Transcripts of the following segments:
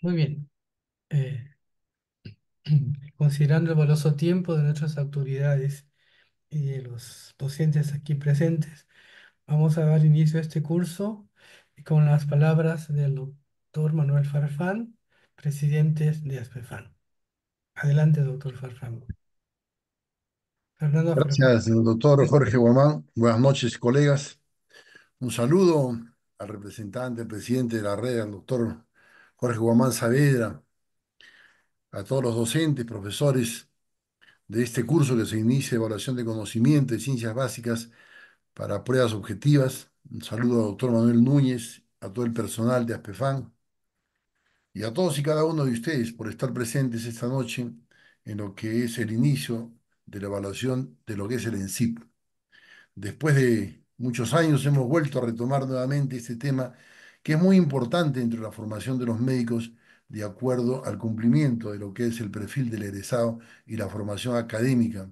Muy bien. Eh, considerando el valioso tiempo de nuestras autoridades y de los docentes aquí presentes, vamos a dar inicio a este curso con las palabras del doctor Manuel Farfán, presidente de ASPEFAN. Adelante, doctor Farfán. Fernando. Gracias, doctor Jorge Guamán. Buenas noches, colegas. Un saludo al representante, presidente de la red, al doctor Jorge Guamán Saavedra, a todos los docentes, profesores de este curso que se inicia evaluación de conocimiento de ciencias básicas para pruebas objetivas. Un saludo al doctor Manuel Núñez, a todo el personal de ASPEFAN y a todos y cada uno de ustedes por estar presentes esta noche en lo que es el inicio de la evaluación de lo que es el ENSIP. Después de muchos años hemos vuelto a retomar nuevamente este tema que es muy importante entre la formación de los médicos de acuerdo al cumplimiento de lo que es el perfil del egresado y la formación académica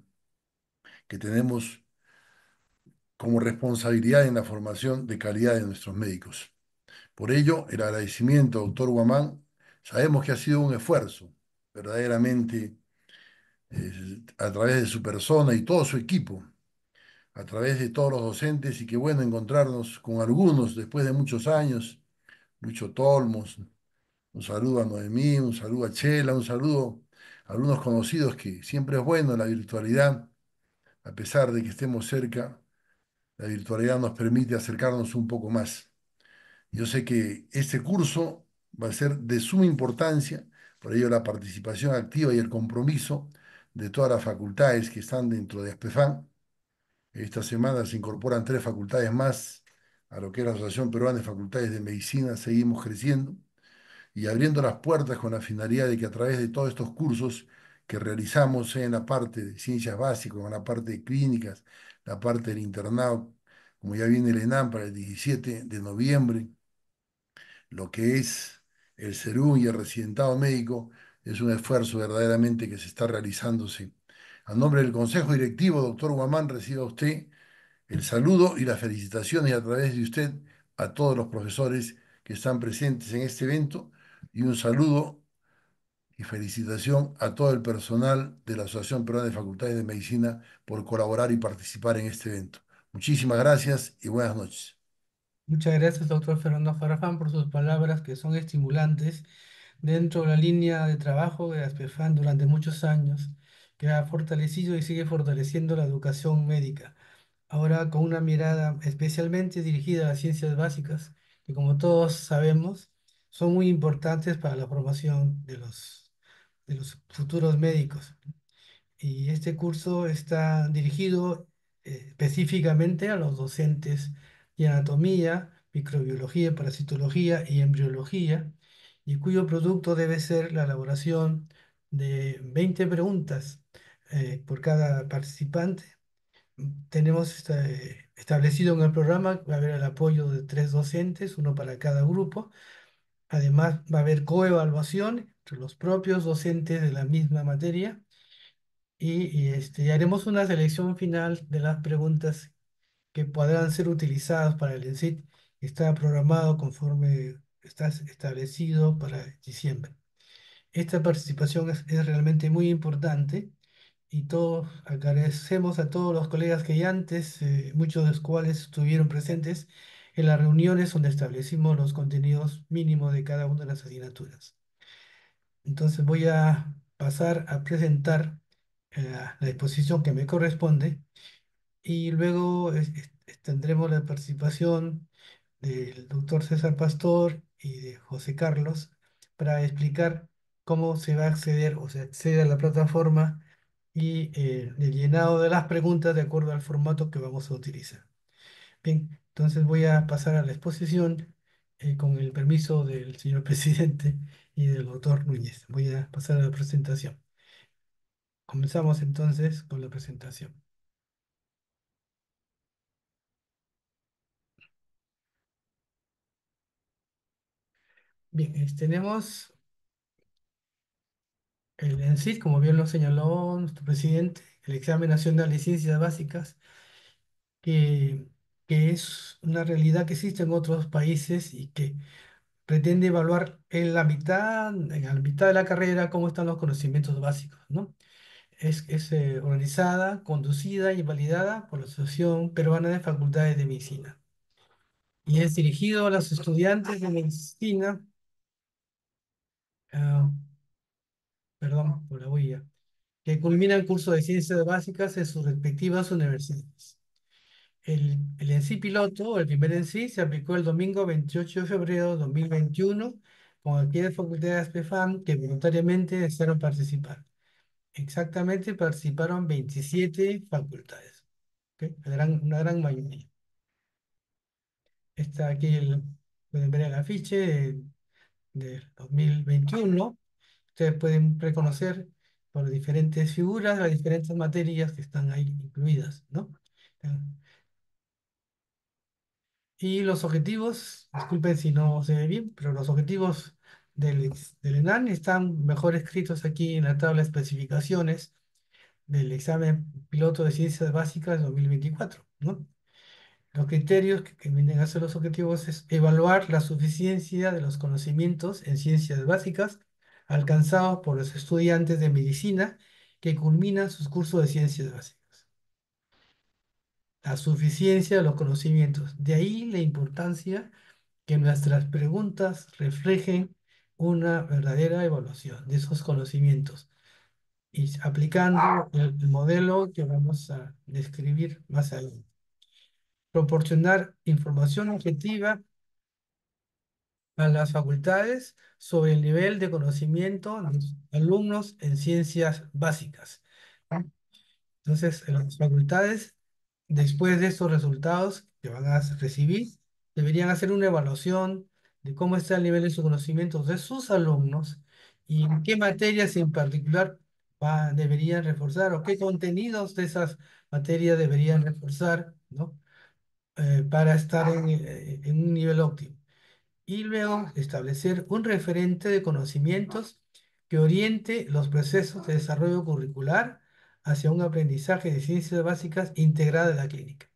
que tenemos como responsabilidad en la formación de calidad de nuestros médicos. Por ello, el agradecimiento, doctor Guamán, sabemos que ha sido un esfuerzo verdaderamente eh, a través de su persona y todo su equipo, a través de todos los docentes y qué bueno encontrarnos con algunos después de muchos años, Lucho Tolmos, un saludo a Noemí, un saludo a Chela, un saludo a algunos conocidos que siempre es bueno la virtualidad, a pesar de que estemos cerca, la virtualidad nos permite acercarnos un poco más. Yo sé que este curso va a ser de suma importancia, por ello la participación activa y el compromiso de todas las facultades que están dentro de ASPEFAN. Esta semana se incorporan tres facultades más a lo que es la Asociación Peruana de Facultades de Medicina. Seguimos creciendo y abriendo las puertas con la finalidad de que a través de todos estos cursos que realizamos en la parte de ciencias básicas, en la parte de clínicas, la parte del internado, como ya viene el ENAM para el 17 de noviembre, lo que es el CERUM y el residentado médico, es un esfuerzo verdaderamente que se está realizándose. A nombre del Consejo Directivo, doctor Guamán, reciba usted el saludo y las felicitaciones a través de usted a todos los profesores que están presentes en este evento y un saludo y felicitación a todo el personal de la Asociación Peruana de Facultades de Medicina por colaborar y participar en este evento. Muchísimas gracias y buenas noches. Muchas gracias, doctor Fernando Farfán, por sus palabras que son estimulantes dentro de la línea de trabajo de ASPEFAN durante muchos años, que ha fortalecido y sigue fortaleciendo la educación médica. Ahora con una mirada especialmente dirigida a las ciencias básicas, que como todos sabemos, son muy importantes para la formación de los, de los futuros médicos. Y este curso está dirigido eh, específicamente a los docentes de anatomía, microbiología, parasitología y embriología, y cuyo producto debe ser la elaboración de 20 preguntas eh, por cada participante. Tenemos este, establecido en el programa, va a haber el apoyo de tres docentes, uno para cada grupo. Además, va a haber coevaluación entre los propios docentes de la misma materia y, este, haremos una selección final de las preguntas que podrán ser utilizadas para el ENSIT. Está programado conforme está establecido para diciembre. Esta participación es, realmente muy importante y todos agradecemos a todos los colegas que ya antes, eh, muchos de los cuales estuvieron presentes en las reuniones donde establecimos los contenidos mínimos de cada una de las asignaturas. Entonces voy a pasar a presentar eh, la exposición que me corresponde y luego tendremos la participación del doctor César Pastor y de José Carlos para explicar cómo se va a acceder o se accede a la plataforma y eh, el llenado de las preguntas de acuerdo al formato que vamos a utilizar. Bien, entonces voy a pasar a la exposición eh, con el permiso del señor presidente y del doctor Núñez. Voy a pasar a la presentación. Comenzamos entonces con la presentación. Bien, tenemos el ENSID, como bien lo señaló nuestro presidente, el Examen Nacional de Ciencias Básicas, que, que es una realidad que existe en otros países y que pretende evaluar en la mitad, en la mitad de la carrera cómo están los conocimientos básicos, ¿no? Es, es eh, organizada, conducida y validada por la Asociación Peruana de Facultades de Medicina. Y es dirigido a los estudiantes de medicina, ah, perdón por la huella, que culminan curso de ciencias básicas en sus respectivas universidades. El, el ENSI piloto, el primer ENSI, se aplicó el domingo 28 de febrero de 2021 con aquellas facultades PFAM que voluntariamente desearon participar. Exactamente participaron 27 facultades, ¿ok? Una gran, una gran mayoría. Está aquí, el, pueden ver el afiche de, de 2021. Ustedes pueden reconocer por diferentes figuras las diferentes materias que están ahí incluidas, ¿no? Y los objetivos, disculpen si no se ve bien, pero los objetivos del, del ENAN están mejor escritos aquí en la tabla de especificaciones del examen piloto de ciencias básicas 2024, ¿no? Los criterios que, que vienen a ser los objetivos es evaluar la suficiencia de los conocimientos en ciencias básicas alcanzados por los estudiantes de medicina que culminan sus cursos de ciencias básicas la suficiencia de los conocimientos. De ahí la importancia que nuestras preguntas reflejen una verdadera evaluación de esos conocimientos y aplicando el, el modelo que vamos a describir más adelante. Proporcionar información objetiva a las facultades sobre el nivel de conocimiento de los alumnos en ciencias básicas. Entonces, en las facultades, después de estos resultados que van a recibir, deberían hacer una evaluación de cómo está el nivel de sus conocimientos de sus alumnos y en qué materias en particular va- deberían reforzar o qué contenidos de esas materias deberían reforzar, ¿no? Eh, para estar eh, en un nivel óptimo. Y luego establecer un referente de conocimientos que oriente los procesos de desarrollo curricular hacia un aprendizaje de ciencias básicas integrada en la clínica.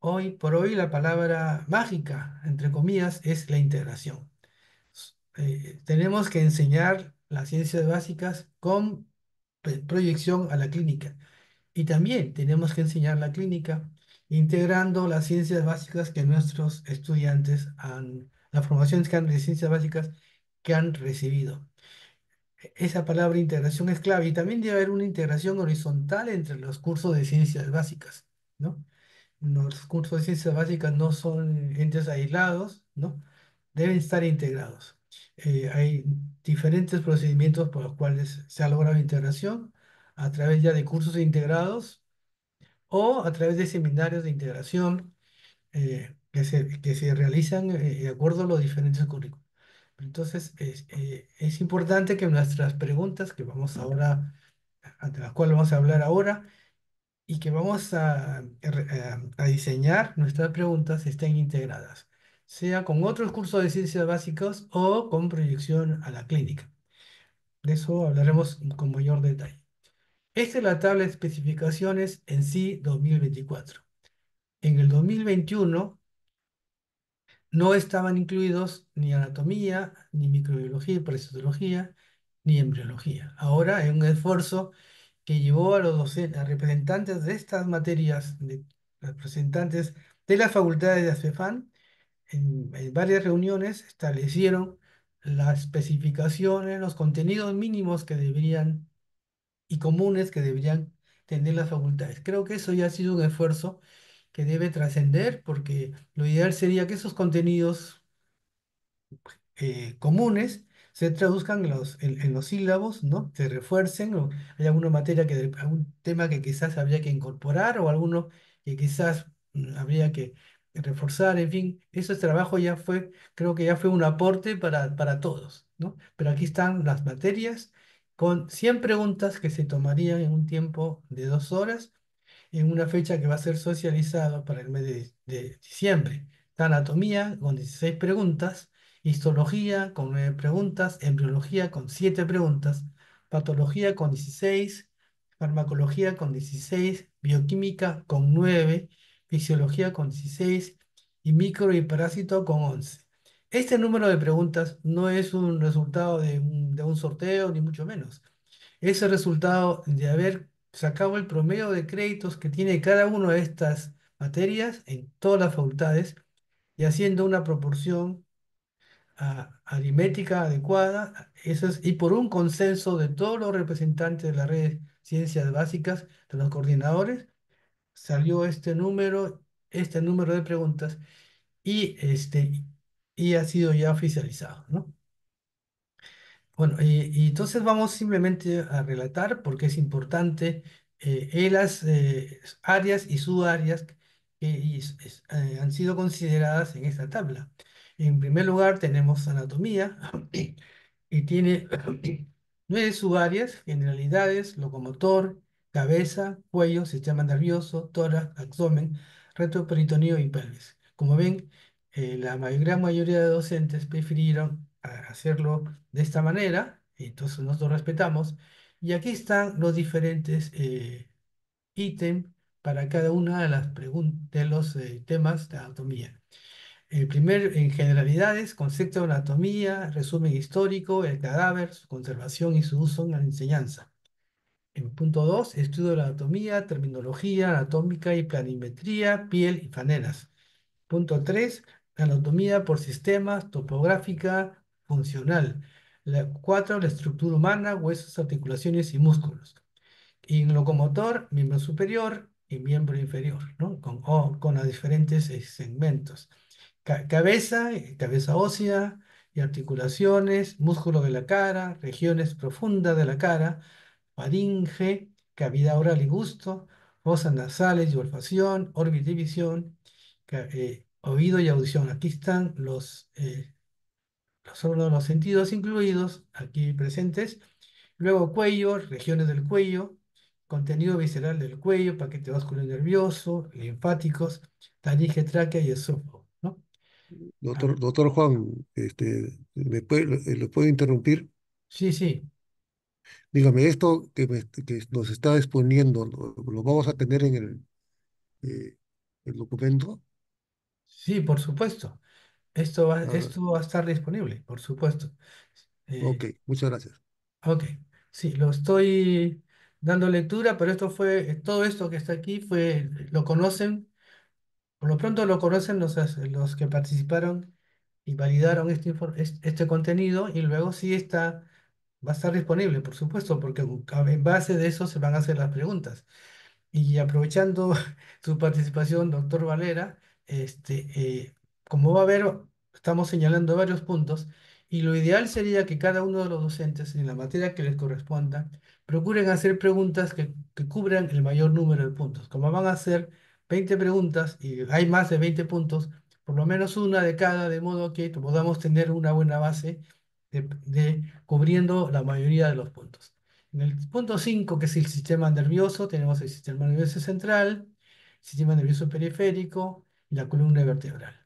Hoy por hoy la palabra mágica, entre comillas, es la integración. Eh, tenemos que enseñar las ciencias básicas con proyección a la clínica. Y también tenemos que enseñar la clínica integrando las ciencias básicas que nuestros estudiantes han, la formación que han, de ciencias básicas que han recibido. E- Esa palabra integración es clave y también debe haber una integración horizontal entre los cursos de ciencias básicas, ¿no? Los cursos de ciencias básicas no son entes aislados, ¿no? Deben estar integrados. Eh, hay diferentes procedimientos por los cuales se ha logrado integración a través ya de cursos integrados o a través de seminarios de integración eh, que se, que se realizan eh, de acuerdo a los diferentes currículos. Entonces, es, eh, es importante que nuestras preguntas, que vamos ahora, a- de las cuales vamos a hablar ahora, y que vamos a, a- a diseñar nuestras preguntas estén integradas, sea con otros cursos de ciencias básicas o con proyección a la clínica. De eso hablaremos con mayor detalle. Esta es la tabla de especificaciones en sí 2024. En el 2021 no estaban incluidos ni anatomía, ni microbiología parasitología, ni embriología. Ahora hay un esfuerzo que llevó a los docentes, a representantes de estas materias, representantes de las facultades de ASFEFAN, en, en varias reuniones establecieron las especificaciones, los contenidos mínimos que deberían y comunes que deberían tener las facultades. Creo que eso ya ha sido un esfuerzo que debe trascender porque lo ideal sería que esos contenidos eh, comunes se traduzcan en los, en, los sílabos, ¿no? Se refuercen, o hay alguna materia que, algún tema que quizás habría que incorporar, o alguno que quizás mm, habría que reforzar, en fin, ese trabajo ya fue, creo que ya fue un aporte para, para todos, ¿no? Pero aquí están las materias con 100 preguntas que se tomarían en un tiempo de dos horas en una fecha que va a ser socializada para el mes de, diciembre. Anatomía con 16 preguntas, histología con 9 preguntas, embriología con 7 preguntas, patología con 16, farmacología con 16, bioquímica con 9, fisiología con 16 y micro y parásito con 11. Este número de preguntas no es un resultado de un sorteo, ni mucho menos. Es el resultado de haber sacado el promedio de créditos que tiene cada una de estas materias en todas las facultades y haciendo una proporción aritmética adecuada, y por un consenso de todos los representantes de la red de ciencias básicas, de los coordinadores, salió este número, este número de preguntas y, este, y ha sido ya oficializado, ¿no? Bueno, y, y entonces vamos simplemente a relatar porque es importante eh, eh, las eh, áreas y subáreas que y eh, han sido consideradas en esta tabla. En primer lugar tenemos anatomía y tiene nueve subáreas, generalidades, locomotor, cabeza, cuello, sistema nervioso, tórax, abdomen, retroperitoneo y pelvis. Como ven, eh, la gran mayoría de docentes prefirieron hacerlo de esta manera, entonces nosotros respetamos. Y aquí están los diferentes eh, ítems para cada una de las preguntas de los eh, temas de anatomía. El primer, en generalidades, concepto de anatomía, resumen histórico, el cadáver, su conservación y su uso en la enseñanza. En punto 2, estudio de la anatomía, terminología anatómica y planimetría, piel y faneras. Punto 3, anatomía por sistemas, topográfica, funcional. La 4, la estructura humana, huesos, articulaciones y músculos. Y en locomotor, miembro superior y miembro inferior, ¿no? Con, o- con los diferentes eh, segmentos. Ca- cabeza, eh, cabeza ósea y articulaciones, músculo de la cara, regiones profundas de la cara, faringe, cavidad oral y gusto, fosas nasales y olfacción, órbita y visión, eh, oído y audición. Aquí están los, los órganos de los sentidos incluidos, aquí presentes. Luego cuello, regiones del cuello, contenido visceral del cuello, paquete vascular nervioso, linfáticos, taringe, tráquea y esófago, ¿no? Doctor, doctor Juan, este, ¿me puede, le le puedo interrumpir? sí, sí, Dígame, esto que, me- que nos está exponiendo, ¿lo, lo vamos a tener en el, eh, el documento? sí, por supuesto. Esto va, Ah, esto va a estar disponible, por supuesto. ok, Eh, muchas gracias. ok, sí, lo estoy dando lectura, pero esto fue, eh, todo esto que está aquí fue, lo conocen, por lo pronto lo conocen los, as- los que participaron y validaron este, infor- es- este contenido y luego sí está, va a estar disponible, por supuesto, porque en base de eso se van a hacer las preguntas. Y aprovechando su participación, doctor Valera, este, eh, como va a haber, estamos señalando varios puntos, y lo ideal sería que cada uno de los docentes, en la materia que les corresponda, procuren hacer preguntas que, cubran el mayor número de puntos. Como van a hacer 20 preguntas y hay más de 20 puntos, por lo menos una de cada, de modo que podamos tener una buena base de cubriendo la mayoría de los puntos. En el punto 5, que es el sistema nervioso, tenemos el sistema nervioso central, sistema nervioso periférico y la columna vertebral.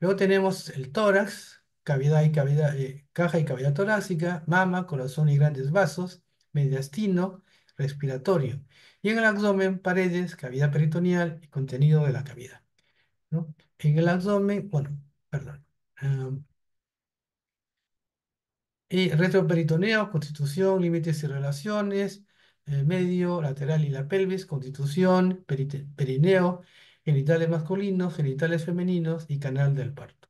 Luego tenemos el tórax, cavidad y cavidad, eh, caja y cavidad torácica, mama, corazón y grandes vasos, mediastino, respiratorio. Y en el abdomen, paredes, cavidad peritoneal y contenido de la cavidad, ¿no? En el abdomen, bueno, perdón. ah, y retroperitoneo, constitución, límites y relaciones, eh, medio, lateral y la pelvis, constitución, perineo, genitales masculinos, genitales femeninos y canal del parto.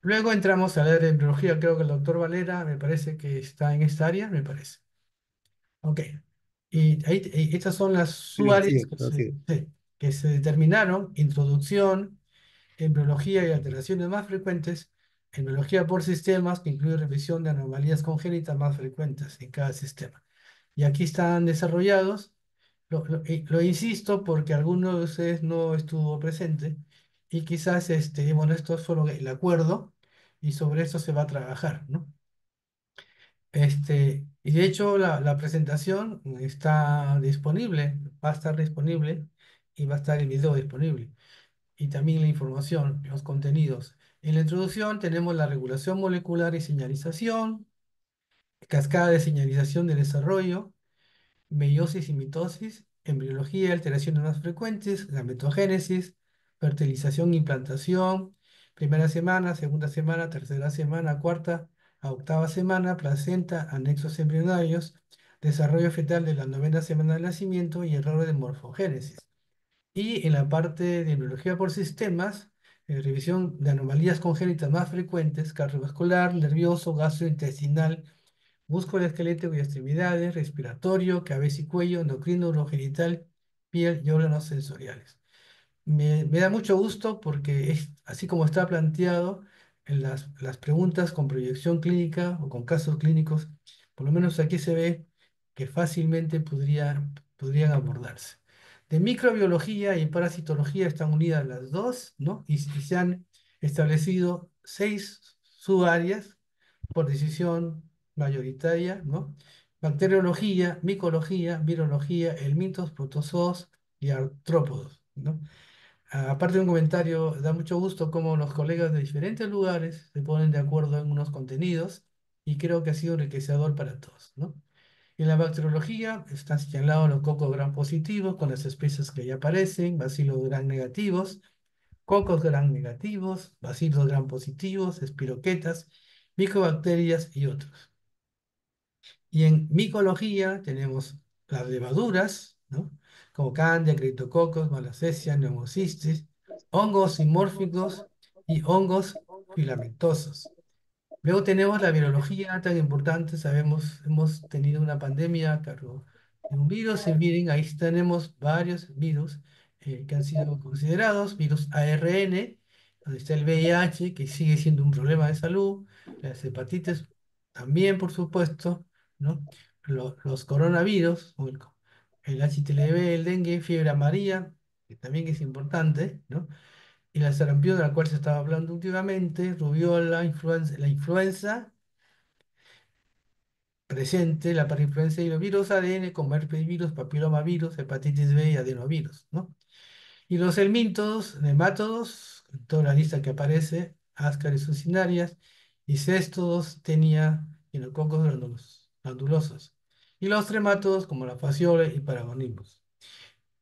Luego entramos a la embriología, creo que el doctor Valera me parece que está en esta área, me parece. Ok. Y, ahí, y estas son las Sí, subáreas que se, es. sí, que se determinaron, introducción, embriología y alteraciones más frecuentes, embriología por sistemas, que incluye revisión de anomalías congénitas más frecuentes en cada sistema. Y aquí están desarrollados, lo, lo- lo insisto porque alguno de ustedes no estuvo presente y quizás, este, bueno, estos fueron el acuerdo y sobre esto se va a trabajar, ¿no? Este, y de hecho la, la presentación está disponible, va a estar disponible y va a estar el video disponible y también la información, los contenidos. En la introducción tenemos la regulación molecular y señalización, cascada de señalización del desarrollo, meiosis y mitosis, embriología, alteraciones más frecuentes, gametogénesis, fertilización implantación, primera semana, segunda semana, tercera semana, cuarta a octava semana, placenta, anexos embrionarios, desarrollo fetal de la novena semana de nacimiento y errores de morfogénesis. Y en la parte de biología por sistemas, eh, revisión de anomalías congénitas más frecuentes, cardiovascular, nervioso, gastrointestinal, esqueleto y extremidades, respiratorio, cabeza y cuello, endocrino, urogenital, piel y órganos sensoriales. Me, da mucho gusto porque es así como está planteado en las, las preguntas con proyección clínica o con casos clínicos, por lo menos aquí se ve que fácilmente podría, podrían abordarse. De microbiología y parasitología están unidas las dos, ¿no? Y se han establecido seis subáreas por decisión mayoritaria, ¿no? Bacteriología, micología, virología, helmintos, protozoos y artrópodos, ¿no? Aparte de un comentario, da mucho gusto cómo los colegas de diferentes lugares se ponen de acuerdo en unos contenidos y creo que ha sido enriquecedor para todos, ¿no? En la bacteriología están señalados los cocos gran positivos con las especies que ya aparecen, bacilos gran negativos, cocos gran negativos, bacilos gran positivos, espiroquetas, micobacterias y otros. Y en micología tenemos las levaduras, ¿no? como Candia, Cryptococcus, Malassezia, Pneumocystis, hongos simórficos y hongos filamentosos. Luego tenemos la virología tan importante, sabemos, hemos tenido una pandemia a cargo de un virus, y miren, ahí tenemos varios virus eh, que han sido considerados, virus ARN, donde está el VIH, que sigue siendo un problema de salud, las hepatitis también, por supuesto, ¿no? Los, coronavirus, el, el el dengue, fiebre amarilla, que también es importante, ¿no? Y la sarampión de la cual se estaba hablando últimamente, rubiola, la influenza presente, la parainfluenza y los virus ADN como herpesvirus, papilomavirus, hepatitis B y adenovirus, ¿no? Y los helmintos, nematodos, toda la lista que aparece, ascaris sucinarias, y céstodos, tenía cocos glandulosos. Y los tremátodos como la fasciola y paragonismos.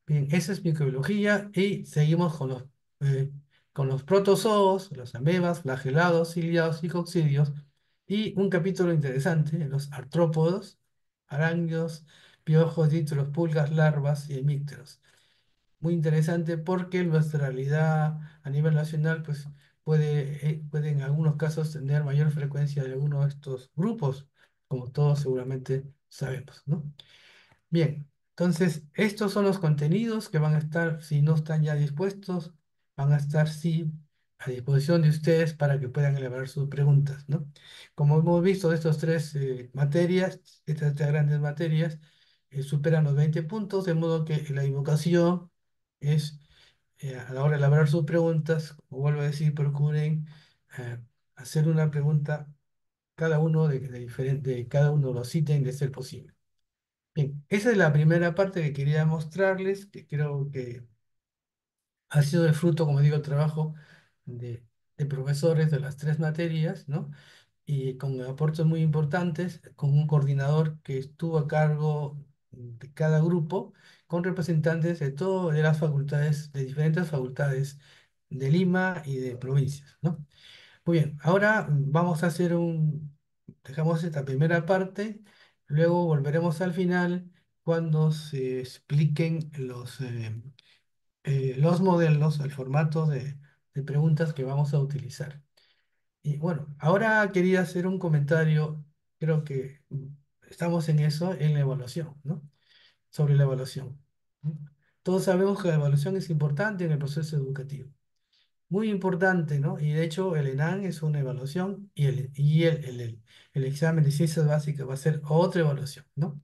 Bien, esa es microbiología y seguimos con los, eh, con los protozoos, los amebas, flagelados, ciliados y coccidios. Y un capítulo interesante, los artrópodos, arácnidos, piojos, dípteros, pulgas, larvas y hemípteros. Muy interesante porque nuestra realidad a nivel nacional pues, puede, eh, en algunos casos tener mayor frecuencia de alguno de estos grupos, como todos seguramente sabemos, ¿no? Bien, entonces estos son los contenidos que van a estar, si no están ya dispuestos, van a estar sí a disposición de ustedes para que puedan elaborar sus preguntas, ¿no? Como hemos visto, estas tres eh, materias, estas tres grandes materias, eh, superan los 20 puntos, de modo que la invocación es, eh, a la hora de elaborar sus preguntas, vuelvo a decir, procuren hacer una pregunta cada uno de, diferente, cada uno de los ítems de ser posible. Bien, esa es la primera parte que quería mostrarles, que creo que ha sido el fruto, como digo, el trabajo de, de profesores de las tres materias, ¿no? Y con aportes muy importantes, con un coordinador que estuvo a cargo de cada grupo, con representantes de todas las facultades, de diferentes facultades de Lima y de provincias, ¿no? Muy bien, ahora vamos a hacer un, dejamos esta primera parte, luego volveremos al final cuando se expliquen los, eh, eh, los modelos, el formato de, de preguntas que vamos a utilizar. Y bueno, ahora quería hacer un comentario, creo que estamos en eso, en la evaluación, ¿no? Sobre la evaluación. Todos sabemos que la evaluación es importante en el proceso educativo muy importante, ¿no? Y de hecho el ENAN es una evaluación y el, y el, el examen de ciencias básicas va a ser otra evaluación, ¿no?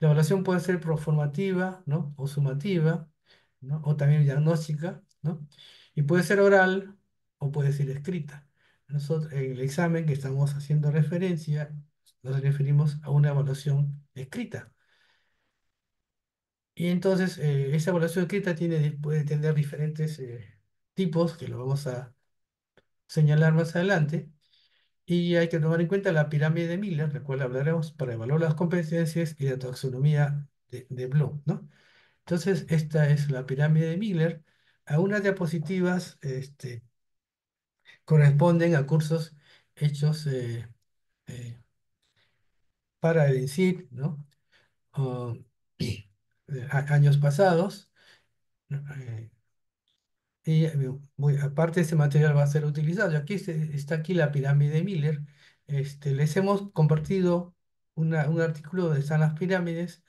La evaluación puede ser proformativa, ¿no? O sumativa, ¿no? O también diagnóstica, ¿no? Y puede ser oral o puede ser escrita. Nosotros, en el examen que estamos haciendo referencia, nos referimos a una evaluación escrita. Y entonces, eh, esa evaluación escrita tiene, puede tener diferentes eh, tipos, que lo vamos a señalar más adelante. Y hay que tomar en cuenta la pirámide de Miller, la cual hablaremos para evaluar las competencias y la taxonomía de, Bloom, ¿no? Entonces, esta es la pirámide de Miller. A unas diapositivas este, corresponden a cursos hechos eh, eh, para el ¿no? A- años pasados. Eh, y eh, muy- aparte ese material va a ser utilizado. Aquí se- está aquí la pirámide de Miller. Este, les hemos compartido una- un artículo donde están las pirámides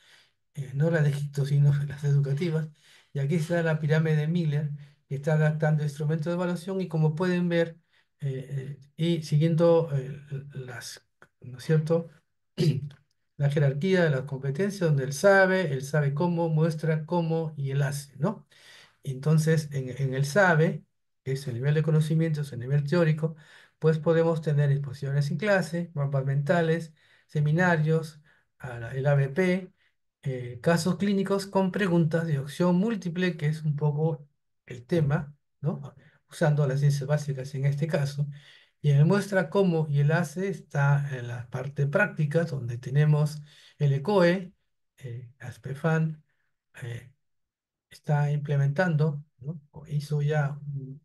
eh, no las de Egipto, sino las educativas. Y aquí está la pirámide de Miller, que está adaptando instrumentos de evaluación y como pueden ver, eh, eh, y siguiendo eh, las, ¿no es cierto? La jerarquía de las competencias, donde él sabe, él sabe cómo, muestra cómo y él hace, ¿no? Entonces, en, en el SABE, que es el nivel de conocimientos, el nivel teórico, pues podemos tener exposiciones en clase, mapas mentales, seminarios, el ABP, eh, casos clínicos con preguntas de opción múltiple, que es un poco el tema, ¿no? Usando las ciencias básicas en este caso. Y el muestra cómo y el hace está en la parte práctica, donde tenemos el ECOE, eh, ASPEFAN, eh, está implementando, ¿no? Hizo ya un-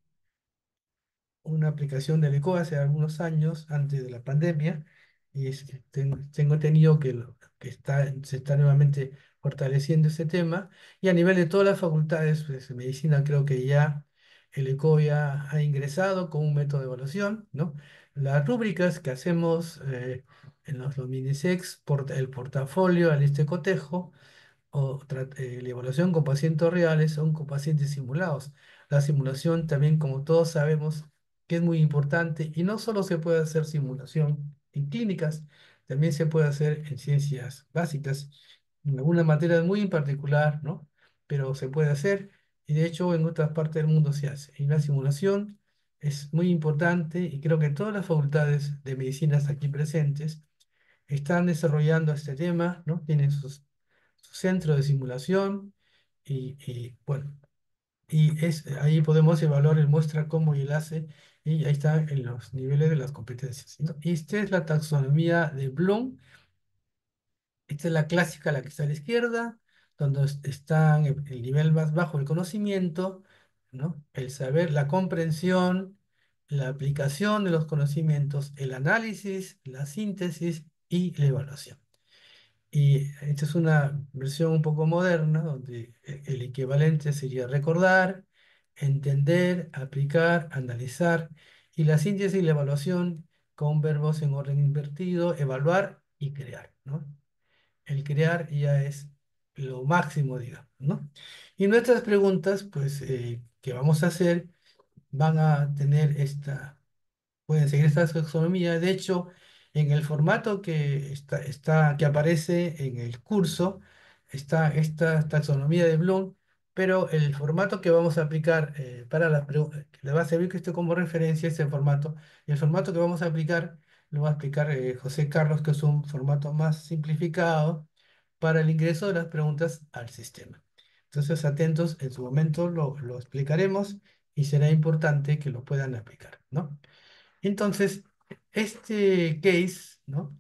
una aplicación del ECO hace algunos años, antes de la pandemia, y es que ten- tengo entendido que, lo- que está, se está nuevamente fortaleciendo ese tema, y a nivel de todas las facultades pues, de medicina creo que ya el ECO ya ha ingresado con un método de evaluación, ¿no? Las rúbricas que hacemos eh, en los, los minisex, por, el portafolio, al este cotejo, eh, la evaluación con pacientes reales son con pacientes simulados. La simulación también, como todos sabemos, que es muy importante y no solo se puede hacer simulación en clínicas, también se puede hacer en ciencias básicas, en algunas materias muy en particular, ¿no? Pero se puede hacer y de hecho en otras partes del mundo se hace. Y la simulación es muy importante y creo que todas las facultades de medicinas aquí presentes están desarrollando este tema, ¿no? Tienen sus su centro de simulación y, y, bueno, y es, ahí podemos evaluar el muestra cómo y el hace y ahí está en los niveles de las competencias. Y esta es la taxonomía de Bloom. Esta es la clásica, la que está a la izquierda, donde es- está el, el nivel más bajo del conocimiento, ¿no? El saber, la comprensión, la aplicación de los conocimientos, el análisis, la síntesis y la evaluación. Y esta es una versión un poco moderna, donde e- el equivalente sería recordar, entender, aplicar, analizar, y la síntesis y la evaluación con verbos en orden invertido, evaluar y crear, ¿no? El crear ya es lo máximo, digamos, ¿no? Y nuestras preguntas, pues, eh, que vamos a hacer, van a tener esta pueden seguir esta taxonomía. De hecho, en el formato que, está, que aparece en el curso, está esta taxonomía de Bloom, pero el formato que vamos a aplicar eh, para las preguntas, que le va a servir que esto como referencia, este formato, y el formato que vamos a aplicar, lo va a explicar eh, José Carlos, que es un formato más simplificado para el ingreso de las preguntas al sistema. Entonces, atentos, en su momento lo, lo explicaremos y será importante que lo puedan aplicar, ¿no? Entonces, este case, ¿no?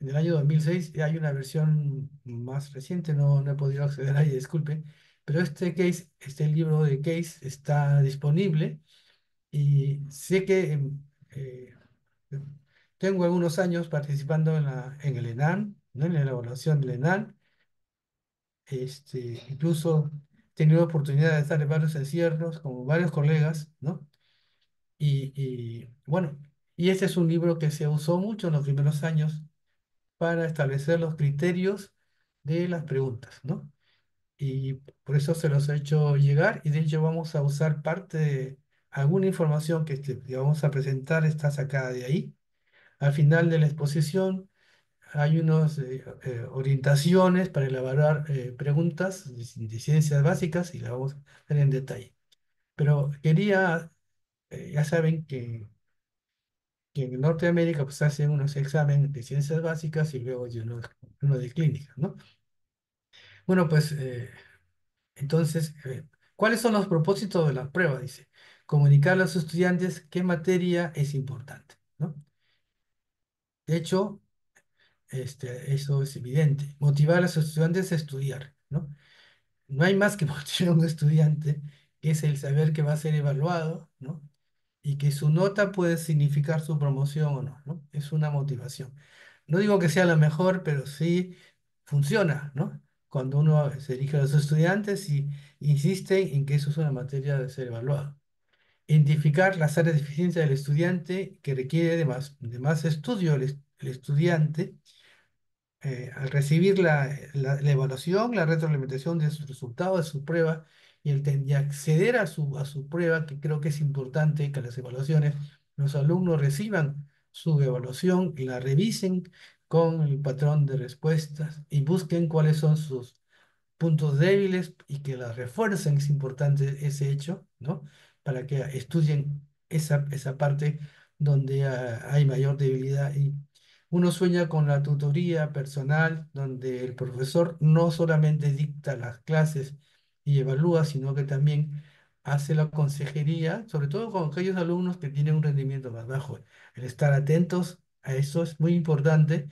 En el año 2006 hay una versión más reciente, no, no he podido acceder a ella, disculpe, pero este case, este libro de case está disponible y sé que em, eh, tengo algunos años participando en, la, en el ENAN, ¿no? En la elaboración del ENAN, este, incluso he tenido oportunidad de estar en varios encierros con varios colegas, ¿no? Y, y, bueno, y este es un libro que se usó mucho en los primeros años para establecer los criterios de las preguntas, ¿no? Y por eso se los he hecho llegar y de hecho vamos a usar parte de alguna información que, este- que vamos a presentar, está sacada de ahí. Al final de la exposición hay unas orientaciones para elaborar eh, preguntas de, ciencias básicas y las vamos a ver en detalle. Pero quería, eh, ya saben que que en Norteamérica pues hacen unos exámenes de ciencias básicas y luego uno, uno de clínica, ¿no? Bueno, pues eh, entonces, eh, ¿cuáles son los propósitos de la prueba? Dice, comunicar a los estudiantes qué materia es importante, ¿no? De hecho, este, eso es evidente. Motivar a los estudiantes a estudiar, ¿no? No hay más que motivar a un estudiante, que es el saber que va a ser evaluado, ¿no? Y que su nota puede significar su promoción o no, ¿no? Es una motivación. No digo que sea la mejor, pero sí funciona, ¿no? Cuando uno se dirige a los estudiantes y insiste en que eso es una materia de ser evaluada. Identificar las áreas de eficiencia del estudiante que requiere de más, de más estudio el, el estudiante eh, al recibir la, la- la evaluación, la retroalimentación de su resultado, de su prueba, y, el, y acceder a su, a su prueba, que creo que es importante que las evaluaciones, los alumnos reciban su evaluación la revisen con el patrón de respuestas y busquen cuáles son sus puntos débiles y que la refuercen, es importante ese hecho, ¿no? Para que estudien esa, esa parte donde ah, hay mayor debilidad. Y uno sueña con la tutoría personal, donde el profesor no solamente dicta las clases y evalúa, sino que también hace la consejería, sobre todo con aquellos alumnos que tienen un rendimiento más bajo. El estar atentos a eso es muy importante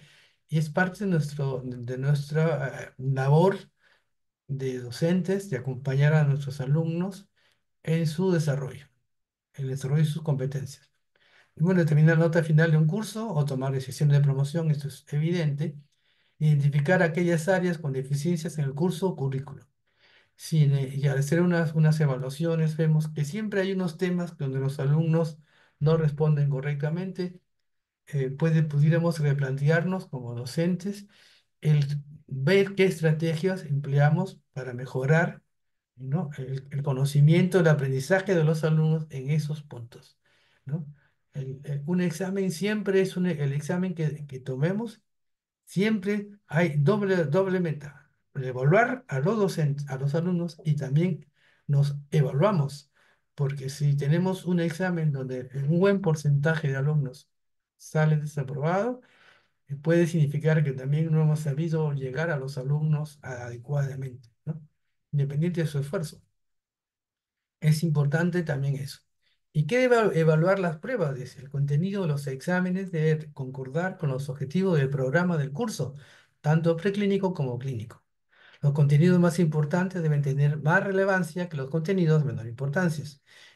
y es parte de, nuestro, de nuestra ah, labor de docentes de acompañar a nuestros alumnos en su desarrollo, en el desarrollo de sus competencias. Y bueno, determinar la nota final de un curso o tomar decisiones de promoción, esto es evidente. Identificar aquellas áreas con deficiencias en el curso o currículo. Sí, y al hacer unas, unas evaluaciones vemos que siempre hay unos temas donde los alumnos no responden correctamente. Eh, puede, pudiéramos replantearnos como docentes el ver qué estrategias empleamos para mejorar, ¿no? el, el conocimiento, el aprendizaje de los alumnos en esos puntos, ¿no? El- el- un examen siempre es un, el examen que, que tomemos, siempre hay doble, doble meta, evaluar a los docentes, a los alumnos y también nos evaluamos, porque si tenemos un examen donde un buen porcentaje de alumnos sale desaprobado, eh, puede significar que también no hemos sabido llegar a los alumnos adecuadamente, ¿no? Independiente de su esfuerzo. Es importante también eso. ¿Y qué debe evaluar las pruebas? Dice, el contenido de los exámenes debe concordar con los objetivos del programa del curso, tanto preclínico como clínico. Los contenidos más importantes deben tener más relevancia que los contenidos de menor importancia.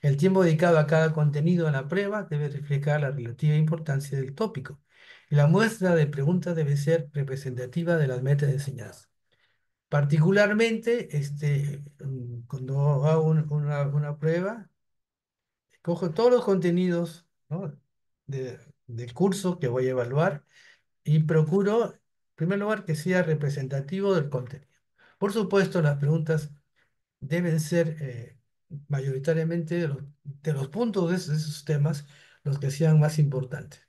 El tiempo dedicado a cada contenido en la prueba debe reflejar la relativa importancia del tópico. La muestra de preguntas debe ser representativa de las metas de enseñanza. Particularmente, este, cuando hago un- una, una prueba, cojo todos los contenidos, de- del curso que voy a evaluar y procuro, en primer lugar, que sea representativo del contenido. Por supuesto, las preguntas deben ser eh, mayoritariamente de los, puntos de esos, de temas los que sean más importantes.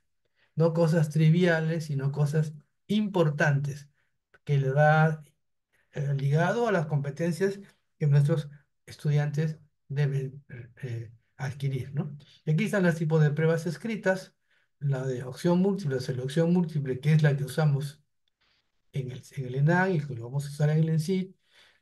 No cosas triviales, sino cosas importantes que le va eh, ligado a las competencias que nuestros estudiantes deben eh, adquirir, ¿no? Y aquí están los tipos de pruebas escritas, la de opción múltiple, selección múltiple, que es la que usamos en el, en el ENAN y que lo vamos a usar en el ENSID,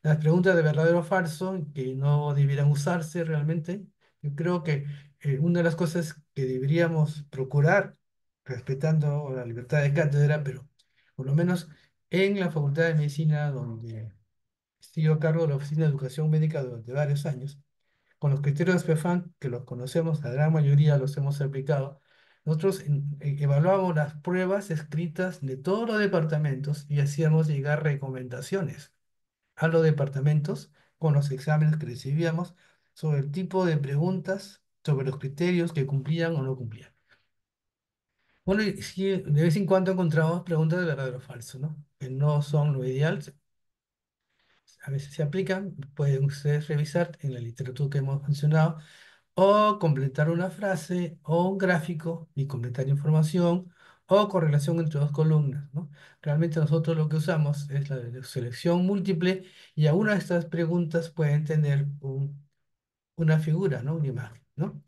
las preguntas de verdadero o falso, que no debieran usarse realmente. Yo creo que eh, una de las cosas que deberíamos procurar, respetando la libertad de cátedra, pero por lo menos en la Facultad de Medicina, donde estoy a cargo de la Oficina de Educación Médica durante varios años, con los criterios PEFAN, que los conocemos, la gran mayoría los hemos aplicado, nosotros en- evaluábamos las pruebas escritas de todos los departamentos y hacíamos llegar recomendaciones a los departamentos con los exámenes que recibíamos sobre el tipo de preguntas, sobre los criterios que cumplían o no cumplían. Bueno, de vez en cuando encontramos preguntas de verdadero o falso, ¿no? Que no son lo ideal, a veces se aplican, pueden ustedes revisar en la literatura que hemos mencionado, o completar una frase o un gráfico y completar información o correlación entre dos columnas, ¿no? Realmente nosotros lo que usamos es la selección múltiple y algunas de estas preguntas pueden tener un- una figura, ¿no? Una imagen, ¿no?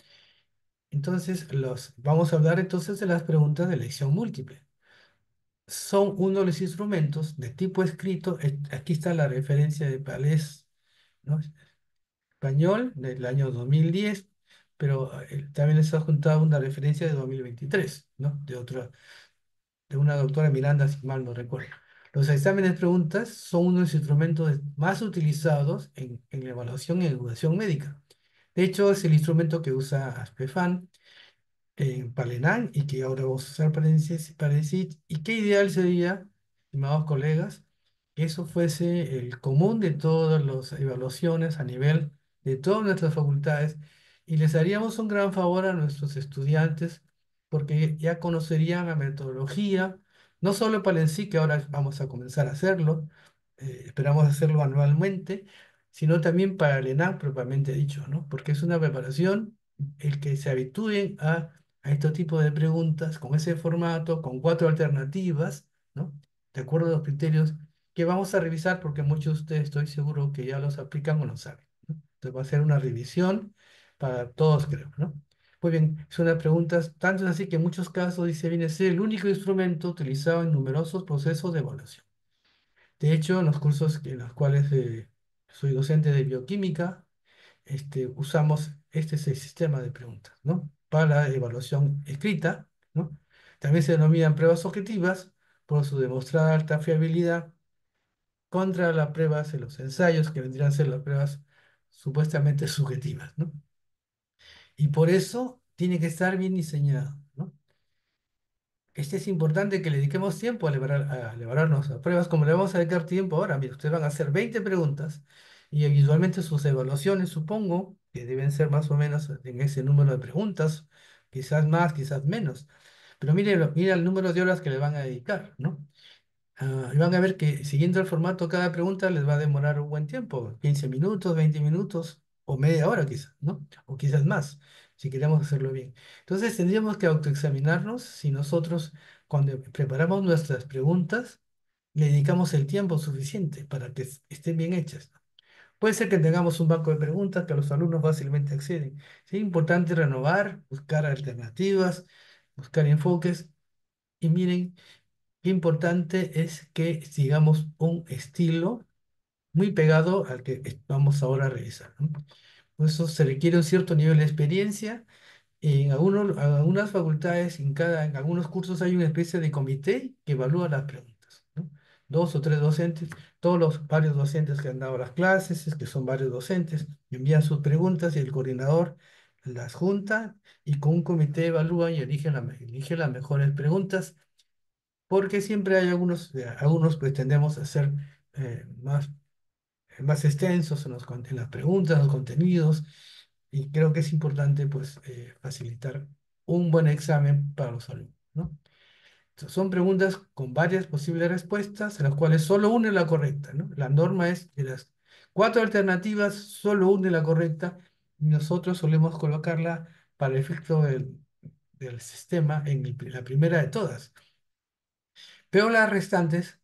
Entonces, los, vamos a hablar entonces de las preguntas de elección múltiple. Son uno de los instrumentos de tipo escrito. eh, Aquí está la referencia de Palés, español del año 2010, pero eh, también les ha juntado una referencia de 2023, ¿no? De otra, de una doctora Miranda, si mal no recuerdo. Los exámenes preguntas son uno de los instrumentos más utilizados en, en la evaluación en educación médica. De hecho, es el instrumento que usa ASPEFAN en Palenán y que ahora vamos a usar para CIT. ¿Y qué ideal sería, estimados colegas, que eso fuese el común de todas las evaluaciones a nivel de todas nuestras facultades y les haríamos un gran favor a nuestros estudiantes porque ya conocerían la metodología, no solo para el sí, que ahora vamos a comenzar a hacerlo, eh, esperamos hacerlo anualmente, sino también para el ENAC propiamente dicho, ¿no? Porque es una preparación, el que se habitúen a, a este tipo de preguntas con ese formato, con cuatro alternativas, ¿no? De acuerdo a los criterios que vamos a revisar porque muchos de ustedes estoy seguro que ya los aplican o no saben. ¿no? Entonces va a ser una revisión para todos, creo, ¿no? Muy bien, son unas preguntas, tanto es así que en muchos casos dice viene a ser el único instrumento utilizado en numerosos procesos de evaluación. De hecho, en los cursos en los cuales eh, soy docente de bioquímica, este, usamos este sistema de preguntas, ¿no? Para la evaluación escrita, ¿no? También se denominan pruebas objetivas por su demostrada alta fiabilidad contra las pruebas en los ensayos, que vendrían a ser las pruebas supuestamente subjetivas, ¿no? Y por eso tiene que estar bien diseñado, ¿no? Este es importante que le dediquemos tiempo a, elaborarnos a pruebas, como le vamos a dedicar tiempo ahora. Mira, ustedes van a hacer 20 preguntas y visualmente sus evaluaciones, supongo, que deben ser más o menos en ese número de preguntas, quizás más, quizás menos. Pero mire, mire el número de horas que le van a dedicar, ¿no? Ah, y van a ver que siguiendo el formato, cada pregunta les va a demorar un buen tiempo, 15 minutos, 20 minutos o media hora quizás, ¿no? O quizás más, si queremos hacerlo bien. Entonces tendríamos que autoexaminarnos si nosotros, cuando preparamos nuestras preguntas, le dedicamos el tiempo suficiente para que estén bien hechas. Puede ser que tengamos un banco de preguntas que los alumnos fácilmente acceden. Es importante renovar, buscar alternativas, buscar enfoques. Y miren, qué importante es que sigamos un estilo muy pegado al que vamos ahora a revisar. Por eso se requiere un cierto nivel de experiencia. En algunos, algunas facultades, en, cada, en algunos cursos hay una especie de comité que evalúa las preguntas. Dos o tres docentes, todos los varios docentes que han dado las clases, es que son varios docentes, envían sus preguntas y el coordinador las junta y con un comité evalúa y elige, la, elige las mejores preguntas porque siempre hay algunos, eh, algunos pues tendemos a ser eh, más, más extensos en, los, en las preguntas, los contenidos, y creo que es importante pues eh, facilitar un buen examen para los alumnos, ¿no? son preguntas con varias posibles respuestas, en las cuales solo una es la correcta, ¿no? La norma es de las cuatro alternativas, solo una es la correcta, y nosotros solemos colocarla para el efecto del, del sistema en la primera de todas. Pero las restantes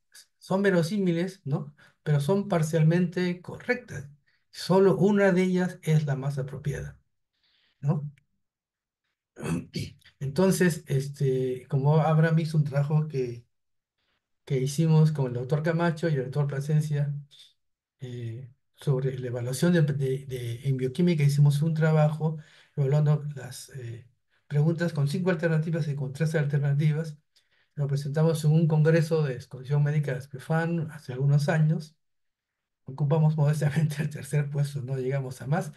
son verosímiles, ¿no? Pero son parcialmente correctas. Solo una de ellas es la más apropiada, ¿no? Entonces, este, como Abraham hizo un trabajo que, que hicimos con el doctor Camacho y el doctor Plasencia eh, sobre la evaluación de, en bioquímica, hicimos un trabajo evaluando las eh, preguntas con cinco alternativas y con tres alternativas lo presentamos en un congreso de Escoción Médica de Espefan hace algunos años. Ocupamos modestamente el tercer puesto, no llegamos a más.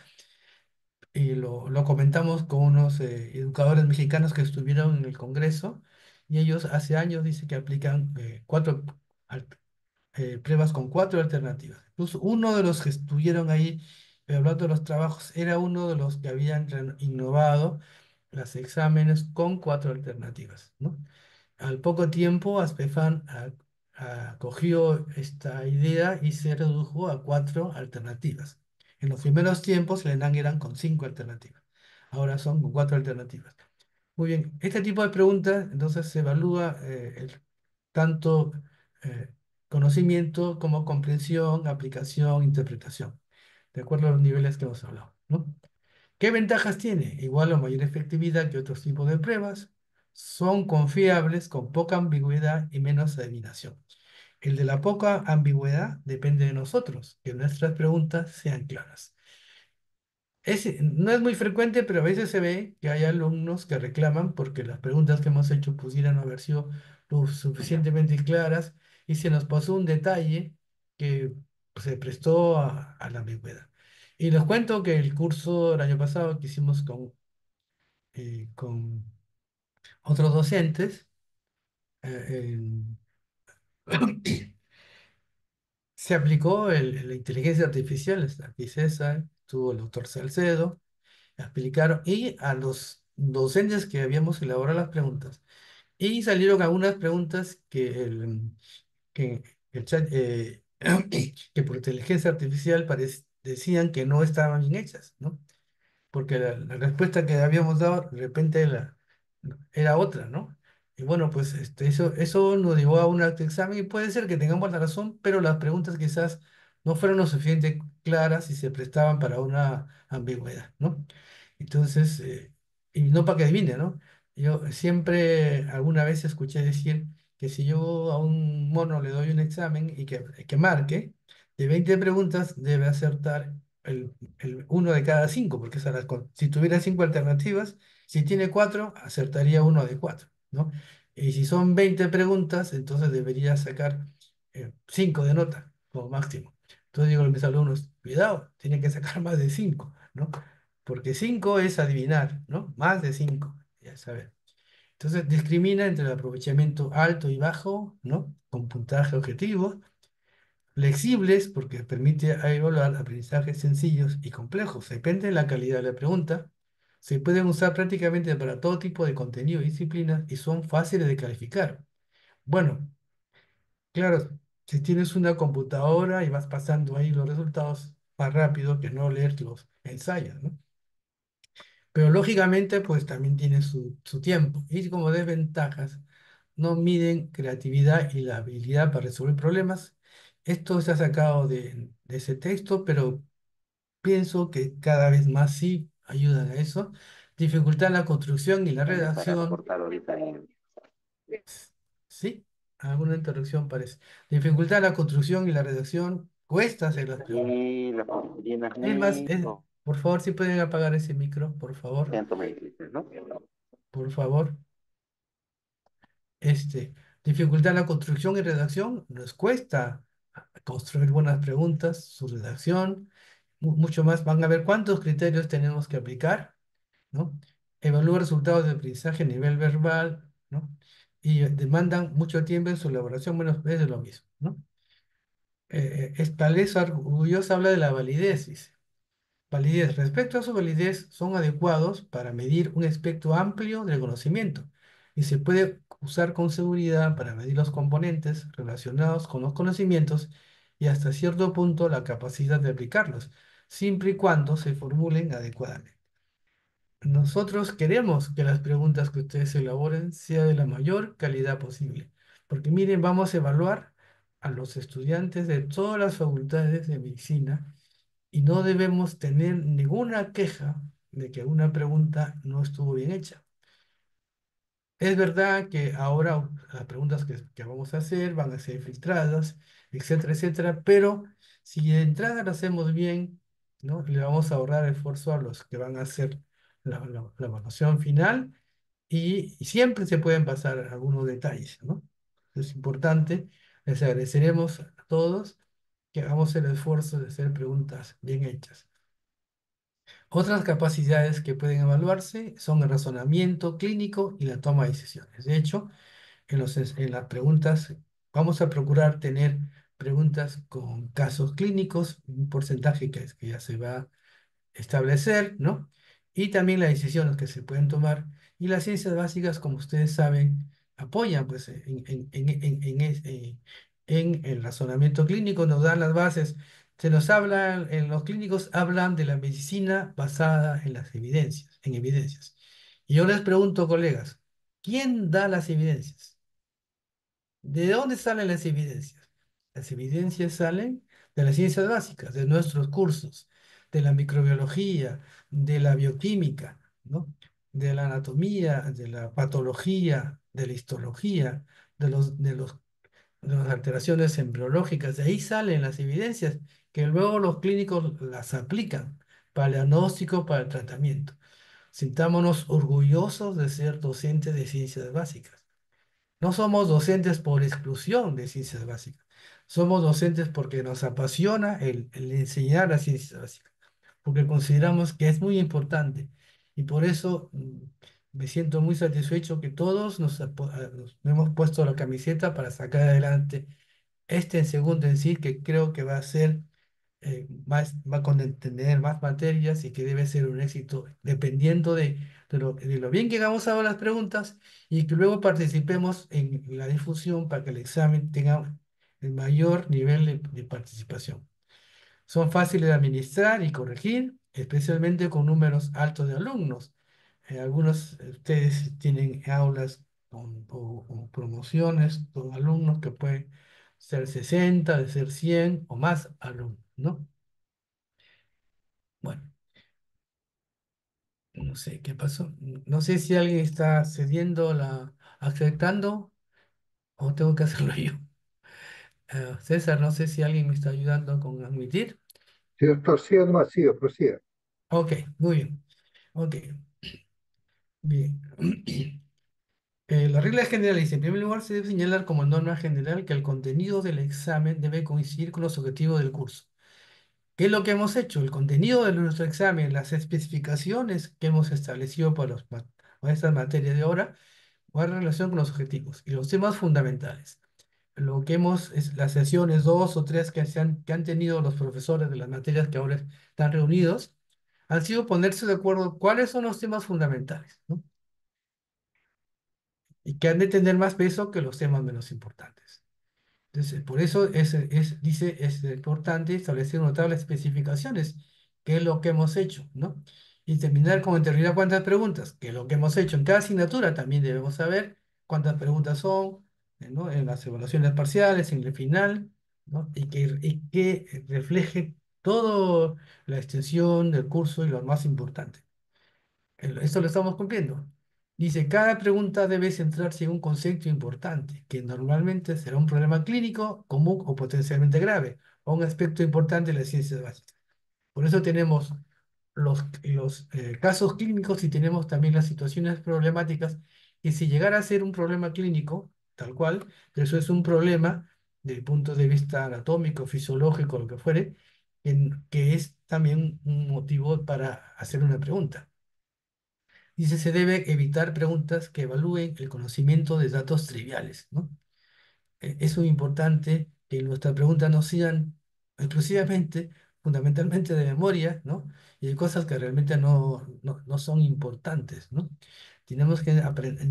Y lo, lo comentamos con unos eh, educadores mexicanos que estuvieron en el congreso. Y ellos hace años dicen que aplican eh, cuatro eh, pruebas con cuatro alternativas. Incluso uno de los que estuvieron ahí hablando de los trabajos era uno de los que habían innovado los exámenes con cuatro alternativas, ¿no? Al poco tiempo, Aspefan acogió esta idea y se redujo a cuatro alternativas. En los primeros tiempos, el eran con cinco alternativas. Ahora son con cuatro alternativas. Muy bien, este tipo de preguntas, entonces se evalúa eh, el, tanto eh, conocimiento como comprensión, aplicación, interpretación, de acuerdo a los niveles que hemos hablado. ¿no? ¿Qué ventajas tiene? Igual o mayor efectividad que otros tipos de pruebas, son confiables, con poca ambigüedad y menos adivinación. El de la poca ambigüedad depende de nosotros, que nuestras preguntas sean claras. no es muy frecuente, pero a veces se ve que hay alumnos que reclaman porque las preguntas que hemos hecho pudieran haber sido lo suficientemente claras y se nos pasó un detalle que se prestó a, la ambigüedad. Y les cuento que el curso del año pasado que hicimos con, eh, con otros docentes. eh, en- se aplicó la inteligencia artificial, aquí César, tuvo el doctor Salcedo, explicaron, y a los docentes que habíamos elaborado las preguntas. Y salieron algunas preguntas que el, que el chat, eh, que por inteligencia artificial decían que no estaban bien hechas, ¿no? porque la, la respuesta que habíamos dado de repente era, era otra, ¿no? Y bueno, pues este, eso, eso nos llevó a un examen y puede ser que tengamos la razón, pero las preguntas quizás no fueron lo suficientemente claras y se prestaban para una ambigüedad, ¿no? Entonces, eh, y no para que adivine, ¿no? Yo siempre alguna vez escuché decir que si yo a un mono le doy un examen y que, que marque, de 20 preguntas debe acertar el, el uno de cada cinco, porque esa es la con- si tuviera cinco alternativas, si tiene cuatro, acertaría uno de cuatro, ¿no? Y si son 20 preguntas, entonces debería sacar eh, cinco de nota como máximo. Entonces digo a mis alumnos, cuidado, tienen que sacar más de cinco, ¿no? Porque cinco es adivinar, ¿no? Más de cinco, ya saber. Entonces discrimina entre el aprovechamiento alto y bajo, ¿no? Con puntaje objetivo flexibles porque permite evaluar aprendizajes sencillos y complejos. Depende de la calidad de la pregunta. Se pueden usar prácticamente para todo tipo de contenido y disciplinas y son fáciles de calificar. Bueno, claro, si tienes una computadora y vas pasando ahí los resultados más rápido que no leer los ensayos. Pero lógicamente, pues también tiene su, su tiempo. Y como desventajas, no miden creatividad y la habilidad para resolver problemas. Esto se ha sacado de, de ese texto, pero pienso que cada vez más sí ayudan a eso. Dificultad en la construcción y la Para redacción. cortar ahorita en... Sí, alguna interrupción parece. Dificultad en la construcción y la redacción. Cuesta hacer las preguntas. Y las llenas Es más, es- por favor, si pueden apagar ese micro, por favor, 123, ¿no? por favor. Este, dificultad en la construcción y redacción, nos cuesta construir buenas preguntas, su redacción, mucho más. Van a ver cuántos criterios tenemos que aplicar, ¿no? Evalúa resultados de aprendizaje a nivel verbal, ¿no? Y eh, demandan mucho tiempo en su elaboración, bueno, es lo mismo, ¿no? Eh, eh, Escaleza orgullosa habla de la validez, dice. Validez. Respecto a su validez, son adecuados para medir un espectro amplio del conocimiento y se puede usar con seguridad para medir los componentes relacionados con los conocimientos y hasta cierto punto la capacidad de aplicarlos, siempre y cuando se formulen adecuadamente. Nosotros queremos que las preguntas que ustedes elaboren sean de la mayor calidad posible, porque miren, vamos a evaluar a los estudiantes de todas las facultades de medicina y no debemos tener ninguna queja de que una pregunta no estuvo bien hecha. Es verdad que ahora las preguntas que, que vamos a hacer van a ser filtradas, etcétera, etcétera, pero si de entrada lo hacemos bien, ¿no? Le vamos a ahorrar esfuerzo a los que van a hacer la, evaluación final y, siempre se pueden pasar algunos detalles, ¿no? Es importante, les agradeceremos a todos que hagamos el esfuerzo de hacer preguntas bien hechas. Otras capacidades que pueden evaluarse son el razonamiento clínico y la toma de decisiones. De hecho, en los, en las preguntas vamos a procurar tener preguntas con casos clínicos, un porcentaje que, que ya se va establecer, ¿no? Y también las decisiones que se pueden tomar. Y las ciencias básicas, como ustedes saben, apoyan pues, en, en, en, eh, en el razonamiento clínico, nos dan las bases. Se nos habla, en los clínicos hablan de la medicina basada en las evidencias, en evidencias. Y yo les pregunto, colegas, ¿quién da las evidencias? ¿De dónde salen las evidencias? Las evidencias salen de las ciencias básicas, de nuestros cursos, de la microbiología, de la bioquímica, ¿no? De la anatomía, de la patología, de la histología, de los, de los, de las alteraciones embriológicas. De ahí salen las evidencias que luego los clínicos las aplican para el diagnóstico, para el tratamiento. Sintámonos orgullosos de ser docentes de ciencias básicas. No somos docentes por exclusión de ciencias básicas. Somos docentes porque nos apasiona el, el enseñar las ciencias básicas, porque consideramos que es muy importante. Y por eso mm, me siento muy satisfecho que todos nos, apo- a- nos hemos puesto la camiseta para sacar adelante este segundo en sí, que creo que va a ser eh, más, va a contener más materias y que debe ser un éxito, dependiendo de, de lo, de lo bien que hagamos ahora las preguntas y que luego participemos en la difusión para que el examen tenga el mayor nivel de, de participación. Son fáciles de administrar y corregir, especialmente con números altos de alumnos. Eh, algunos de ustedes tienen aulas con, o, o promociones con alumnos que pueden ser 60, de ser 100 o más alumnos, ¿no? Bueno, no sé qué pasó. No sé si alguien está cediendo la, aceptando o tengo que hacerlo yo. Eh, César, no sé si alguien me está ayudando con admitir. Sí, prosiga nomás, siga, prosiga. Ok, muy bien. Ok, bien. Eh, la regla general dice, en primer lugar, se debe señalar como norma general que el contenido del examen debe coincidir con los objetivos del curso. ¿Qué es lo que hemos hecho? El contenido de nuestro examen, las especificaciones que hemos establecido para, los, para estas materias de ahora, guardan relación con los objetivos y los temas fundamentales. Lo que hemos, es las sesiones dos o tres que, se han, que han tenido los profesores de las materias que ahora están reunidos, han sido ponerse de acuerdo cuáles son los temas fundamentales, ¿no? Y que han de tener más peso que los temas menos importantes. Entonces, por eso es, es, dice, es importante establecer notables especificaciones, que es lo que hemos hecho, ¿no? Y terminar con determinar cuántas preguntas, que es lo que hemos hecho en cada asignatura, también debemos saber cuántas preguntas son, ¿no? En las evaluaciones parciales, en el final. Y que, y que refleje toda la extensión del curso y lo más importante. Esto lo estamos cumpliendo. Dice, cada pregunta debe centrarse en un concepto importante, que normalmente será un problema clínico común o potencialmente grave, o un aspecto importante de las ciencias básicas. Por eso tenemos los, los eh, casos clínicos y tenemos también las situaciones problemáticas, y si llegara a ser un problema clínico, tal cual, eso es un problema desde el punto de vista anatómico, fisiológico, lo que fuere, en- que es también un motivo para hacer una pregunta. Dice, se debe evitar preguntas que evalúen el conocimiento de datos triviales, ¿no? Eh, Es muy importante que nuestras preguntas no sean exclusivamente, fundamentalmente de memoria, ¿no? Y de cosas que realmente no, no, no son importantes, ¿no? Tenemos que aprender,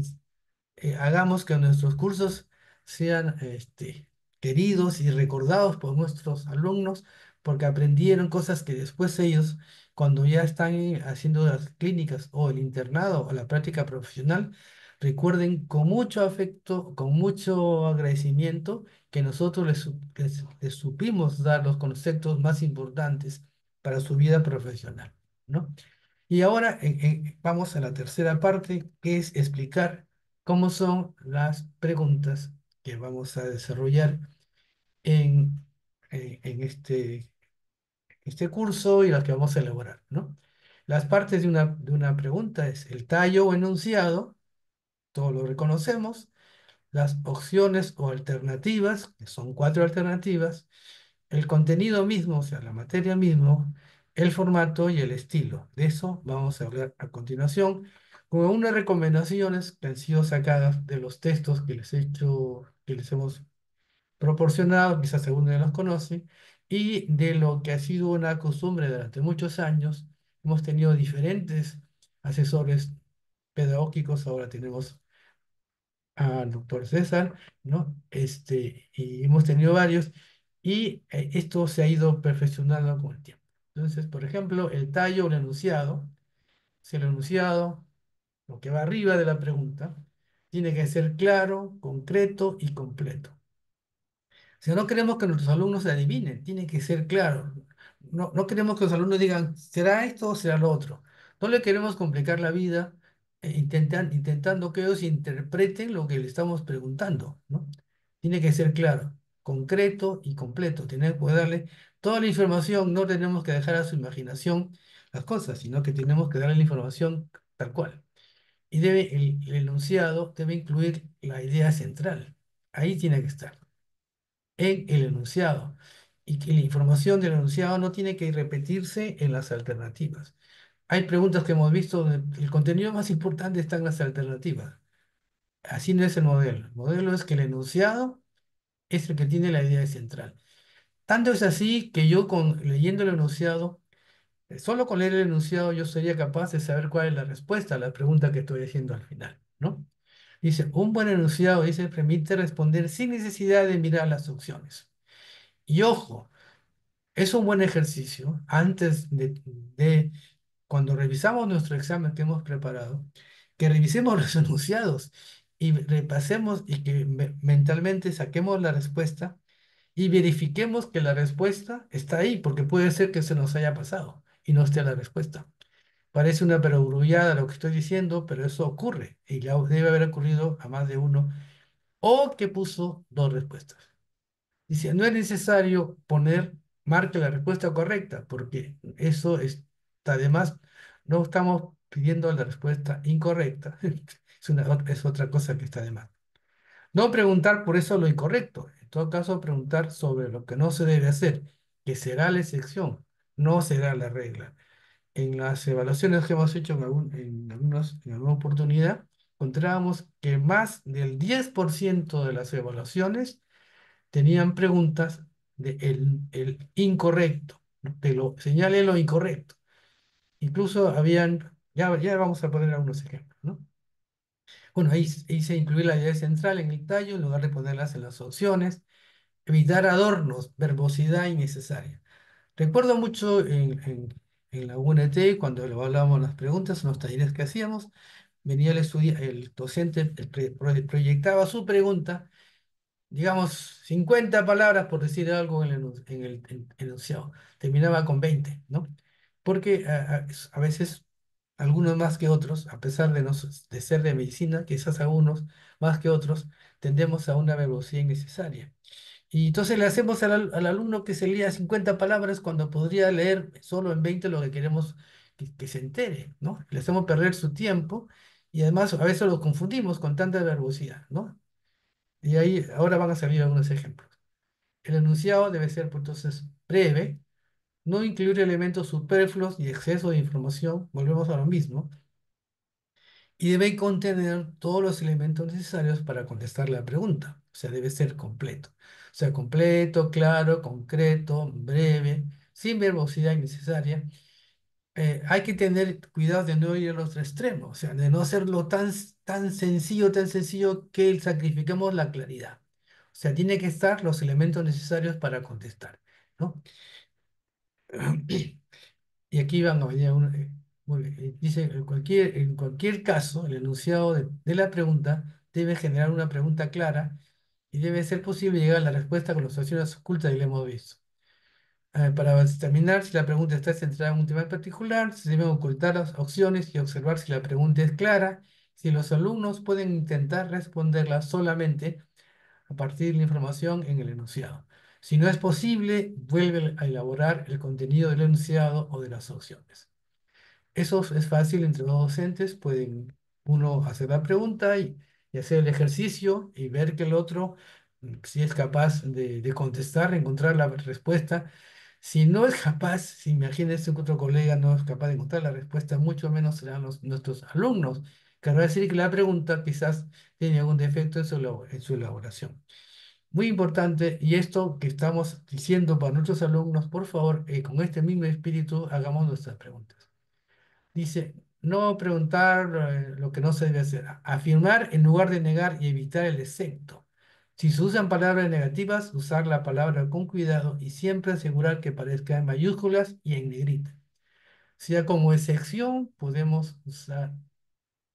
eh, hagamos que nuestros cursos sean este, queridos y recordados por nuestros alumnos porque aprendieron cosas que después ellos, cuando ya están eh, haciendo las clínicas o el internado o la práctica profesional, recuerden con mucho afecto, con mucho agradecimiento que nosotros les, su- les les supimos dar los conceptos más importantes para su vida profesional, ¿no? Y ahora vamos a la tercera parte, que es explicar cómo son las preguntas que vamos a desarrollar en, eh, en este, este curso y las que vamos a elaborar, ¿no? Las partes de una, de una pregunta es el tallo o enunciado, todos lo reconocemos, las opciones o alternativas, que son cuatro alternativas, el contenido mismo, o sea, la materia mismo, el formato y el estilo. De eso vamos a hablar a continuación, con unas recomendaciones que han sido sacadas de los textos que les he hecho, que les hemos proporcionado, quizás alguno de los conoce, y de lo que ha sido una costumbre durante muchos años. Hemos tenido diferentes asesores pedagógicos, ahora tenemos al doctor César, ¿no? Este, y hemos tenido varios, y eh, esto se ha ido perfeccionando con el tiempo. Entonces, por ejemplo, el tallo el enunciado, si el enunciado, lo que va arriba de la pregunta, tiene que ser claro, concreto y completo. Si no queremos que nuestros alumnos se adivinen, tiene que ser claro. No, no queremos que los alumnos digan, ¿será esto o será lo otro? No le queremos complicar la vida eh, intentan- intentando que ellos interpreten lo que le estamos preguntando, ¿no? Tiene que ser claro, concreto y completo. Tenemos que darle toda la información, no tenemos que dejar a su imaginación las cosas, sino que tenemos que darle la información tal cual. Y debe, el, enunciado debe incluir la idea central. Ahí tiene que estar en el enunciado y que la información del enunciado no tiene que repetirse en las alternativas. hay preguntas que hemos visto, donde el contenido más importante está en las alternativas. Así no es el modelo. El modelo es que el enunciado es el que tiene la idea central. Tanto es así que yo con, leyendo el enunciado, solo con leer el enunciado yo sería capaz de saber cuál es la respuesta a la pregunta que estoy haciendo al final, ¿no? Dice, un buen enunciado, dice, permite responder sin necesidad de mirar las opciones. Y ojo, es un buen ejercicio antes de, de cuando revisamos nuestro examen que hemos preparado, que revisemos los enunciados y repasemos y que me- mentalmente saquemos la respuesta y verifiquemos que la respuesta está ahí, porque puede ser que se nos haya pasado y no esté la respuesta. Parece una perogrullada lo que estoy diciendo, pero eso ocurre y ya debe haber ocurrido a más de uno o que puso dos respuestas. Dice, no es necesario poner, marque la respuesta correcta, porque eso está además, no estamos pidiendo la respuesta incorrecta, es, una, es otra cosa que está de más. No preguntar por eso lo incorrecto, en todo caso preguntar sobre lo que no se debe hacer, que será la excepción, no será la regla. En las evaluaciones que hemos hecho en, en algunos- en alguna oportunidad, encontrábamos que más del 10% de las evaluaciones tenían preguntas de el, el incorrecto. Te lo señale lo incorrecto. Incluso habían, ya, ya vamos a poner algunos ejemplos, ¿no? Bueno, ahí, se incluye la idea central en el tallo en lugar de ponerlas en las opciones. Evitar adornos, verbosidad innecesaria. Recuerdo mucho en, la UNT, cuando evaluábamos las preguntas en los talleres que hacíamos, venía el estudiante, el docente, proyectaba su pregunta digamos, 50 palabras por decir algo en el, enu- en el en- enunciado. Terminaba con 20, ¿no? Porque a, a- es- a veces algunos más que otros, a pesar de, de ser de medicina, quizás algunos más que otros, tendemos a una velocidad innecesaria. Y entonces le hacemos al, al- al alumno que se lea 50 palabras cuando podría leer solo en 20 lo que queremos que, que se entere, ¿no? Le hacemos perder su tiempo y además a veces lo confundimos con tanta verbosidad, ¿no? Y ahí ahora van a salir algunos ejemplos. El enunciado debe ser, pues, entonces, breve, no incluir elementos superfluos y exceso de información, volvemos a lo mismo, y debe contener todos los elementos necesarios para contestar la pregunta. O sea, debe ser completo. O sea, completo, claro, concreto, breve, sin verbosidad innecesaria. Eh, hay que tener cuidado de no ir al otro extremo, o sea, de no hacerlo tan, tan sencillo, tan sencillo que sacrifiquemos la claridad. O sea, tiene que estar los elementos necesarios para contestar, ¿no? Y aquí van a venir eh, muy bien, eh, dice, en cualquier, en cualquier caso, el enunciado de, la pregunta debe generar una pregunta clara y debe ser posible llegar a la respuesta con las opciones ocultas que le hemos visto. Para determinar si la pregunta está centrada en un tema particular, se deben ocultar las opciones y observar si la pregunta es clara, si los alumnos pueden intentar responderla solamente a partir de la información en el enunciado. Si no es posible, vuelve a elaborar el contenido del enunciado o de las opciones. Eso es fácil entre los docentes, pueden uno hacer la pregunta y, hacer el ejercicio y ver que el otro, mm, si es capaz de, de contestar, encontrar la respuesta. Si no es capaz, si imagínense que otro colega no es capaz de encontrar la respuesta, mucho menos serán nuestros alumnos. Querrá decir que la pregunta quizás tiene algún defecto en su, elabo- en su elaboración. Muy importante, y esto que estamos diciendo para nuestros alumnos, por favor, eh, con este mismo espíritu, hagamos nuestras preguntas. Dice, no preguntar eh, lo que no se debe hacer. Afirmar en lugar de negar y evitar el excepto. Si se usan palabras negativas, usar la palabra con cuidado y siempre asegurar que parezca en mayúsculas y en negrita. Sea como excepción, podemos usar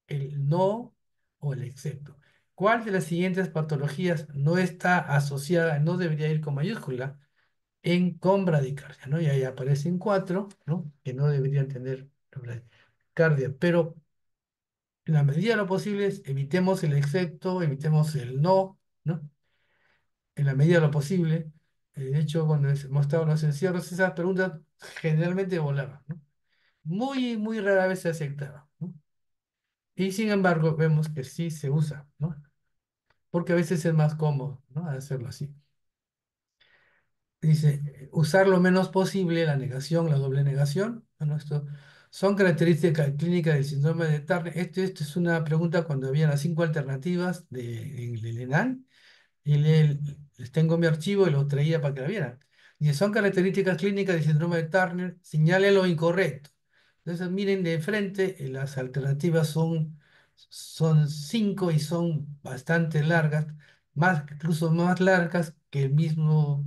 el no o el excepto. ¿Cuál de las siguientes patologías no está asociada, no debería ir con mayúscula, en con bradicardia, ¿no? Y ahí aparecen cuatro, ¿no? Que no deberían tener bradicardia, pero en la medida de lo posible evitemos el excepto, evitemos el no, ¿no? En la medida de lo posible. Eh, De hecho, cuando hemos estado en los encierros, esas preguntas generalmente volaban, ¿no? Muy, muy rara vez se aceptaban, ¿no? Y sin embargo, vemos que sí se usa, ¿no? Porque a veces es más cómodo, ¿no? Hacerlo así. Dice, usar lo menos posible la negación, la doble negación. Bueno, esto Son características clínicas del síndrome de Turner. Esto, esto es una pregunta cuando había las cinco alternativas de, en el ENAN. Y le- les tengo mi archivo y lo traía para que la vieran. Y son características clínicas del síndrome de Turner. Señale lo incorrecto. Entonces, miren de frente, eh, las alternativas son, son cinco y son bastante largas, más, incluso más largas que el mismo,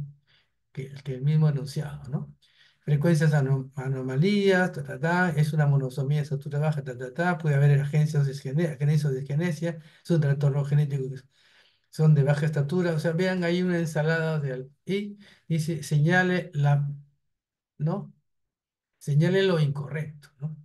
que el mismo enunciado, ¿no? Frecuencias ano- anomalías, ta, ta, ta, es una monosomía de estatura baja, puede haber agencias de disgenesia, es un trastorno genético que son de baja estatura, o sea, vean ahí una ensalada de... Y dice, señale la, ¿no? Señale lo incorrecto, ¿no?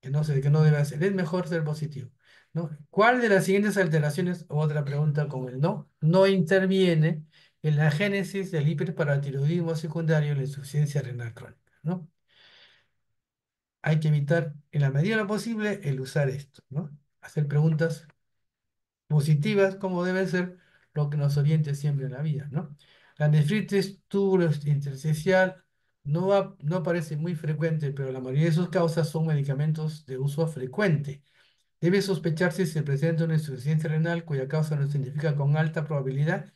que no sé, que no debe hacer. Es mejor ser positivo, ¿no? ¿Cuál de las siguientes alteraciones, otra pregunta con el no, no interviene en la génesis del hiperparatiroidismo secundario y la insuficiencia renal crónica, ¿no? Hay que evitar, en la medida de lo posible, el usar esto, ¿no? Hacer preguntas positivas como debe ser lo que nos oriente siempre en la vida, ¿no? La nefritis tubulointersticial no, va- no parece muy frecuente, pero la mayoría de sus causas son medicamentos de uso frecuente. Debe sospecharse si se presenta una insuficiencia renal cuya causa no se identifica con alta probabilidad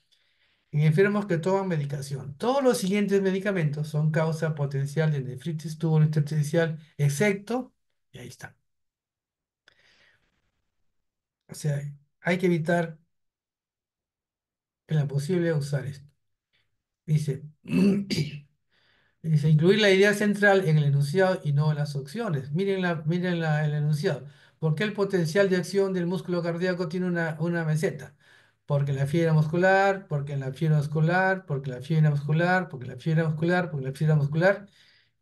en enfermos que toman medicación. Todos los siguientes medicamentos son causa potencial de nefritis tubulointersticial, excepto, y ahí está. O sea, hay que evitar en la posible usar esto. Dice, dice, incluir la idea central en el enunciado y no en las opciones. Miren, la, miren la- el enunciado. ¿Por qué el potencial de acción del músculo cardíaco tiene una, una meseta? Porque la fibra muscular, porque la fibra muscular, porque la fibra muscular, porque la fibra muscular, porque la fibra muscular,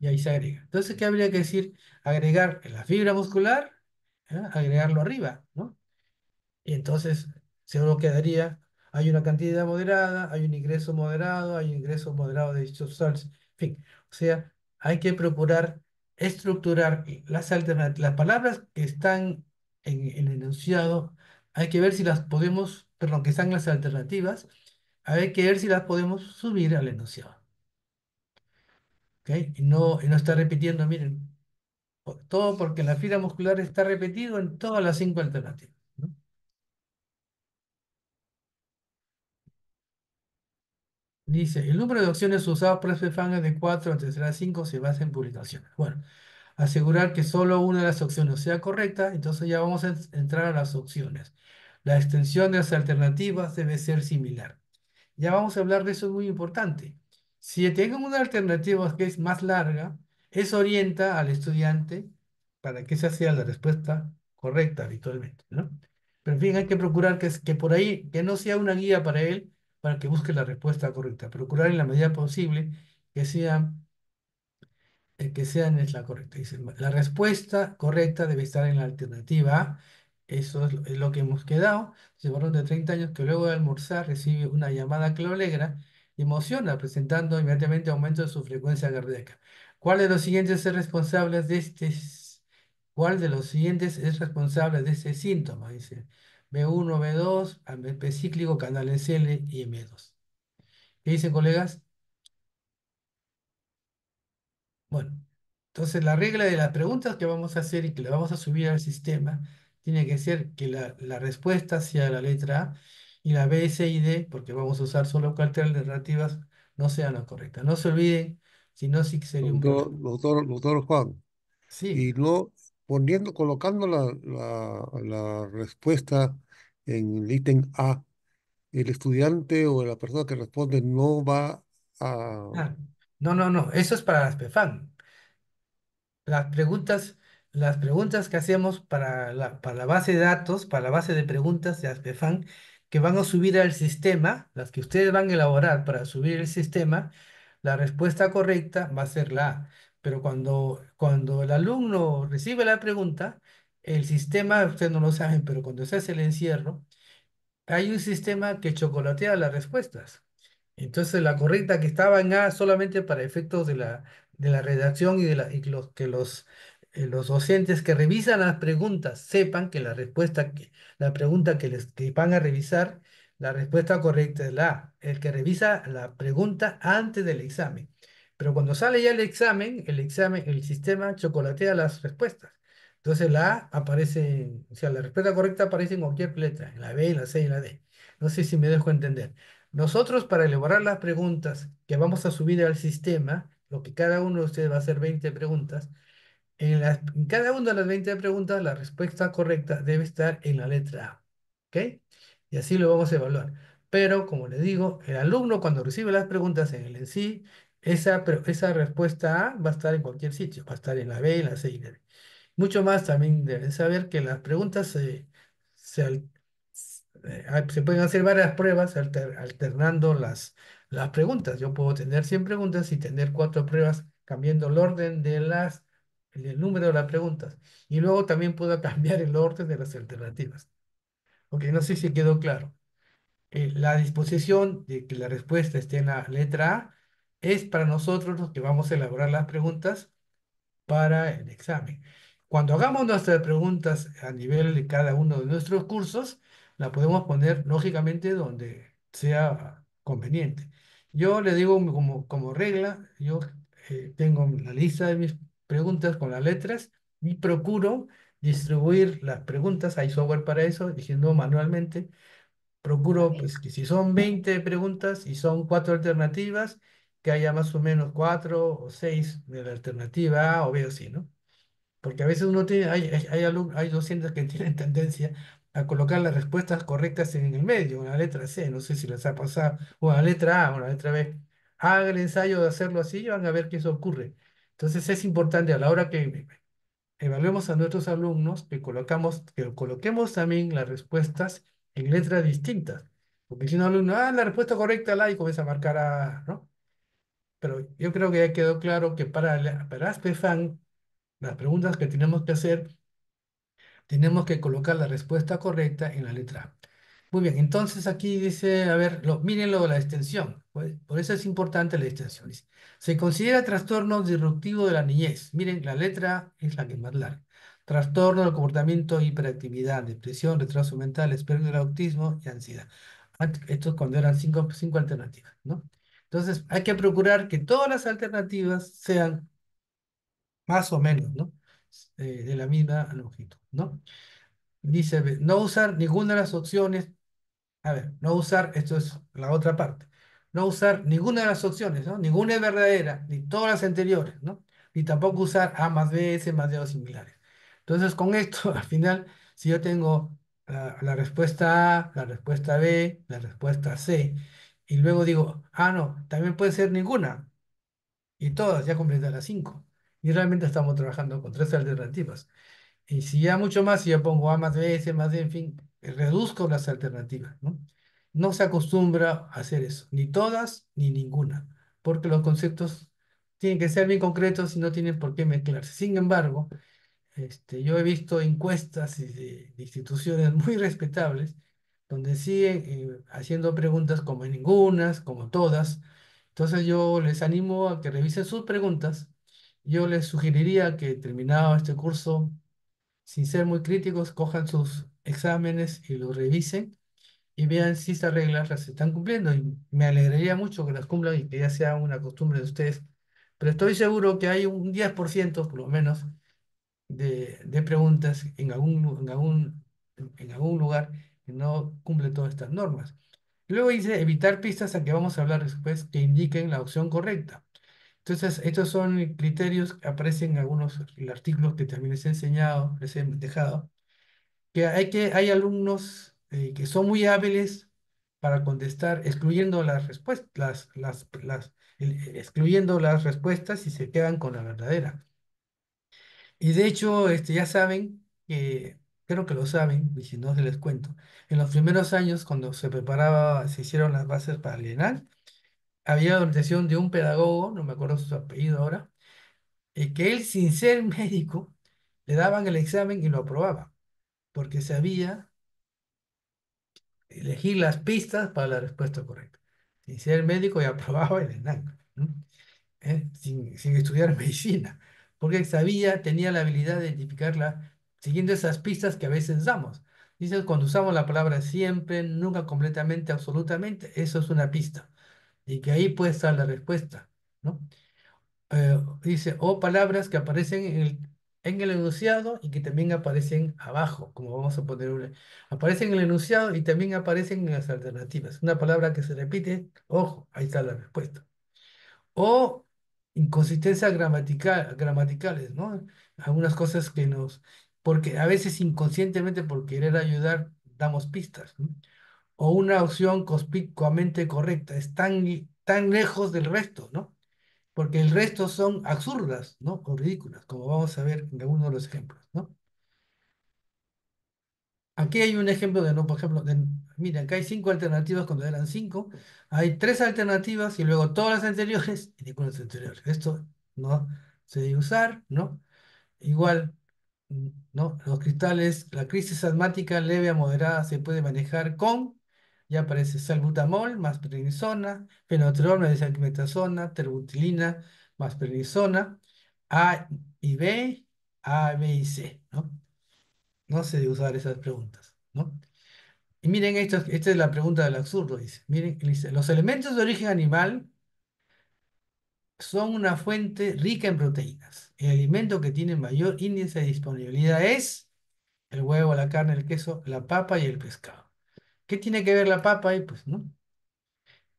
y ahí se agrega. Entonces, ¿qué habría que decir? Agregar la fibra muscular, ¿eh? agregarlo arriba, ¿no? Y entonces, seguro quedaría, hay una cantidad moderada, hay un ingreso moderado, hay un ingreso moderado de dichos en fin. O sea, hay que procurar estructurar las alternativas, las palabras que están en el enunciado, hay que ver si las podemos, perdón, que están las alternativas, hay que ver si las podemos subir al enunciado. ¿ok? Y no, y no estar repitiendo, miren, todo porque la fibra muscular está repetido en todas las cinco alternativas. Dice, el número de opciones usadas por FFAN es de 4, antes será 5, se basa en publicaciones. Bueno, asegurar que solo una de las opciones sea correcta, entonces ya vamos a en- entrar a las opciones. La extensión de las alternativas debe ser similar. Ya vamos a hablar de eso, es muy importante. Si tengo una alternativa que es más larga, eso orienta al estudiante para que esa sea la respuesta correcta habitualmente, ¿no? Pero en fin, hay que procurar que, que por ahí, que no sea una guía para él, para que busque la respuesta correcta. Procurar en la medida posible que sea eh, que sean es la correcta. La respuesta correcta debe estar en la alternativa A. Eso es, lo que hemos quedado. Se varón de 30 años que luego de almorzar recibe una llamada que lo alegra y emociona, presentando inmediatamente aumento de su frecuencia cardíaca. ¿Cuál de los siguientes es responsable de este, cuál de los siguientes es responsable de este síntoma? Dice B1, B2, AMP cíclico, canal SL y M2. ¿Qué dicen, colegas? Bueno, entonces la regla de las preguntas que vamos a hacer y que le vamos a subir al sistema tiene que ser que la, la respuesta sea la letra A y la B, C y D, porque vamos a usar solo cuatro alternativas, no sean las correctas. No se olviden, si no, sí que sería un Doctor, problema. doctor, doctor Juan, Sí, y no poniendo, colocando la, la, la respuesta en el ítem A, el estudiante o la persona que responde no va a... ah, no, no, no, eso es para las PEFAN. Las preguntas, las preguntas que hacemos para la, para la base de datos, para la base de preguntas de ASPEFAN, que van a subir al sistema, las que ustedes van a elaborar para subir el sistema, la respuesta correcta va a ser la A. Pero cuando, cuando el alumno recibe la pregunta, el sistema, ustedes no lo saben, pero cuando se hace el encierro, hay un sistema que chocolatea las respuestas. Entonces la correcta que estaba en A solamente para efectos de la, de la redacción y, de la, y los, que los, los docentes que revisan las preguntas sepan que la respuesta, que, la pregunta que les que van a revisar, la respuesta correcta es la. El que revisa la pregunta antes del examen. Pero cuando sale ya el examen, el examen, el sistema chocolatea las respuestas. Entonces la A aparece, o sea, la respuesta correcta aparece en cualquier letra, en la B, en la C y la D. No sé si me dejo entender. Nosotros para elaborar las preguntas que vamos a subir al sistema, lo que cada uno de ustedes va a hacer 20 preguntas, en, las- en cada una de las 20 preguntas la respuesta correcta debe estar en la letra A. ¿Ok? Y así lo vamos a evaluar. Pero, como les digo, el alumno cuando recibe las preguntas en el en sí, esa, esa respuesta A va a estar en cualquier sitio, va a estar en la B, en la C y en la D. Mucho más también deben saber que las preguntas se, se, eh, ah, se pueden hacer varias pruebas alter- alternando las, las preguntas. Yo puedo tener 100 preguntas y tener cuatro pruebas cambiando el orden de las, el número de las preguntas. Y luego también puedo cambiar el orden de las alternativas. Ok, no sé si quedó claro. Eh, la disposición de que la respuesta esté en la letra A es para nosotros los que vamos a elaborar las preguntas para el examen. Cuando hagamos nuestras preguntas a nivel de cada uno de nuestros cursos, la podemos poner lógicamente donde sea conveniente. Yo le digo como, como regla, yo eh, tengo la lista de mis preguntas con las letras y procuro distribuir las preguntas, hay software para eso, diciendo manualmente, procuro pues que si son 20 preguntas y son cuatro alternativas, que haya más o menos cuatro o seis de la alternativa A o B o C, ¿no? Porque a veces uno tiene, hay, hay, hay, hay docentes que tienen tendencia a colocar las respuestas correctas en el medio, en la letra C, no sé si les ha pasado, o en la letra A la letra B. Hagan el ensayo de hacerlo así y van a ver que eso ocurre. Entonces es importante a la hora que evaluemos a nuestros alumnos que colocamos, que coloquemos también las respuestas en letras distintas. Porque si un alumno, ah, la respuesta correcta la y comienza a marcar A, ¿no? Pero yo creo que ya quedó claro que para, para ASPEFAN, las preguntas que tenemos que hacer, tenemos que colocar la respuesta correcta en la letra A. Muy bien, entonces aquí dice, a ver, lo, miren lo de la extensión. pues, por eso es importante la extensión. Dice, se considera trastorno disruptivo de la niñez. Miren, la letra es la que más larga. Trastorno del comportamiento, hiperactividad, depresión, retraso mental, espectro del autismo y ansiedad. Ant- Esto es cuando eran cinco, cinco alternativas, ¿no? Entonces, hay que procurar que todas las alternativas sean más o menos, ¿no? Eh, de la misma longitud, ¿no? Dice, no usar ninguna de las opciones a ver, no usar, esto es la otra parte, no usar ninguna de las opciones, ¿no? Ninguna es verdadera, ni todas las anteriores, ¿no? Ni tampoco usar A más B, S más D o similares. Entonces, con esto, al final, si yo tengo la, respuesta A, la respuesta B, la respuesta C, y luego digo, ah, no, también puede ser ninguna, y todas, ya completé las cinco. Y realmente estamos trabajando con tres alternativas. Y si ya mucho más, si yo pongo A más B, S más D, en fin, reduzco las alternativas, ¿no? No se acostumbra a hacer eso, ni todas ni ninguna, porque los conceptos tienen que ser bien concretos y no tienen por qué mezclarse. Sin embargo, este, yo he visto encuestas de, de instituciones muy respetables donde siguen eh, haciendo preguntas como ningunas, como todas. Entonces yo les animo a que revisen sus preguntas. Yo les sugeriría que terminado este curso sin ser muy críticos, cojan sus exámenes y los revisen y vean si estas reglas las están cumpliendo. Y me alegraría mucho que las cumplan y que ya sea una costumbre de ustedes. Pero estoy seguro que hay un 10% por lo menos de, de preguntas en algún, en algún, en algún lugar que no cumple todas estas normas. Luego dice evitar pistas a que vamos a hablar después que indiquen la opción correcta. Entonces, estos son criterios que aparecen en algunos artículos que también les he enseñado, les he dejado, que hay, que, hay alumnos eh, que son muy hábiles para contestar, excluyendo las respuestas, las, las, las, excluyendo las respuestas y se quedan con la verdadera. Y de hecho, este, ya saben que, creo que lo saben, y si no se les cuento, en los primeros años, cuando se preparaba, se hicieron las bases para el ENAL, había la orientación de un pedagogo, no me acuerdo su apellido ahora, eh, que él, sin ser médico, le daban el examen y lo aprobaba, porque sabía elegir las pistas para la respuesta correcta. Sin ser médico, y aprobaba el ENAC, ¿no? ¿Eh? Sin, sin estudiar medicina, porque sabía, tenía la habilidad de identificarla siguiendo esas pistas que a veces damos. Dice, cuando usamos la palabra siempre, nunca completamente, absolutamente, eso es una pista. Y que ahí puede estar la respuesta, ¿no? eh, dice, o palabras que aparecen en el, en el enunciado y que también aparecen abajo, como vamos a poner. Aparecen en el enunciado y también aparecen en las alternativas. Una palabra que se repite, ojo, ahí está la respuesta. O inconsistencias gramatical, gramaticales, ¿no? Algunas cosas que nos, porque a veces inconscientemente por querer ayudar damos pistas. O una opción conspicuamente correcta, es tan, tan lejos del resto, ¿no? Porque el resto son absurdas, ¿no? O ridículas, como vamos a ver en algunos de los ejemplos, ¿no? Aquí hay un ejemplo de, no, por ejemplo, de, mira, acá hay cinco alternativas cuando eran cinco, hay tres alternativas y luego todas las anteriores y ninguna de las anteriores. Esto no se debe usar, ¿no? Igual, ¿no? Los cristales, la crisis asmática leve a moderada se puede manejar con ya aparece salbutamol más prednisona, fenotrol más desalquimetazona, terbutilina más prednisona, A y B, A, B y C, ¿no? No sé de usar esas preguntas, ¿no? Y miren, esto, esta es la pregunta del absurdo, dice. Miren, dice, los elementos de origen animal son una fuente rica en proteínas. El alimento que tiene mayor índice de disponibilidad es el huevo, la carne, el queso, la papa y el pescado. ¿Qué tiene que ver la papa ahí? Pues, ¿no?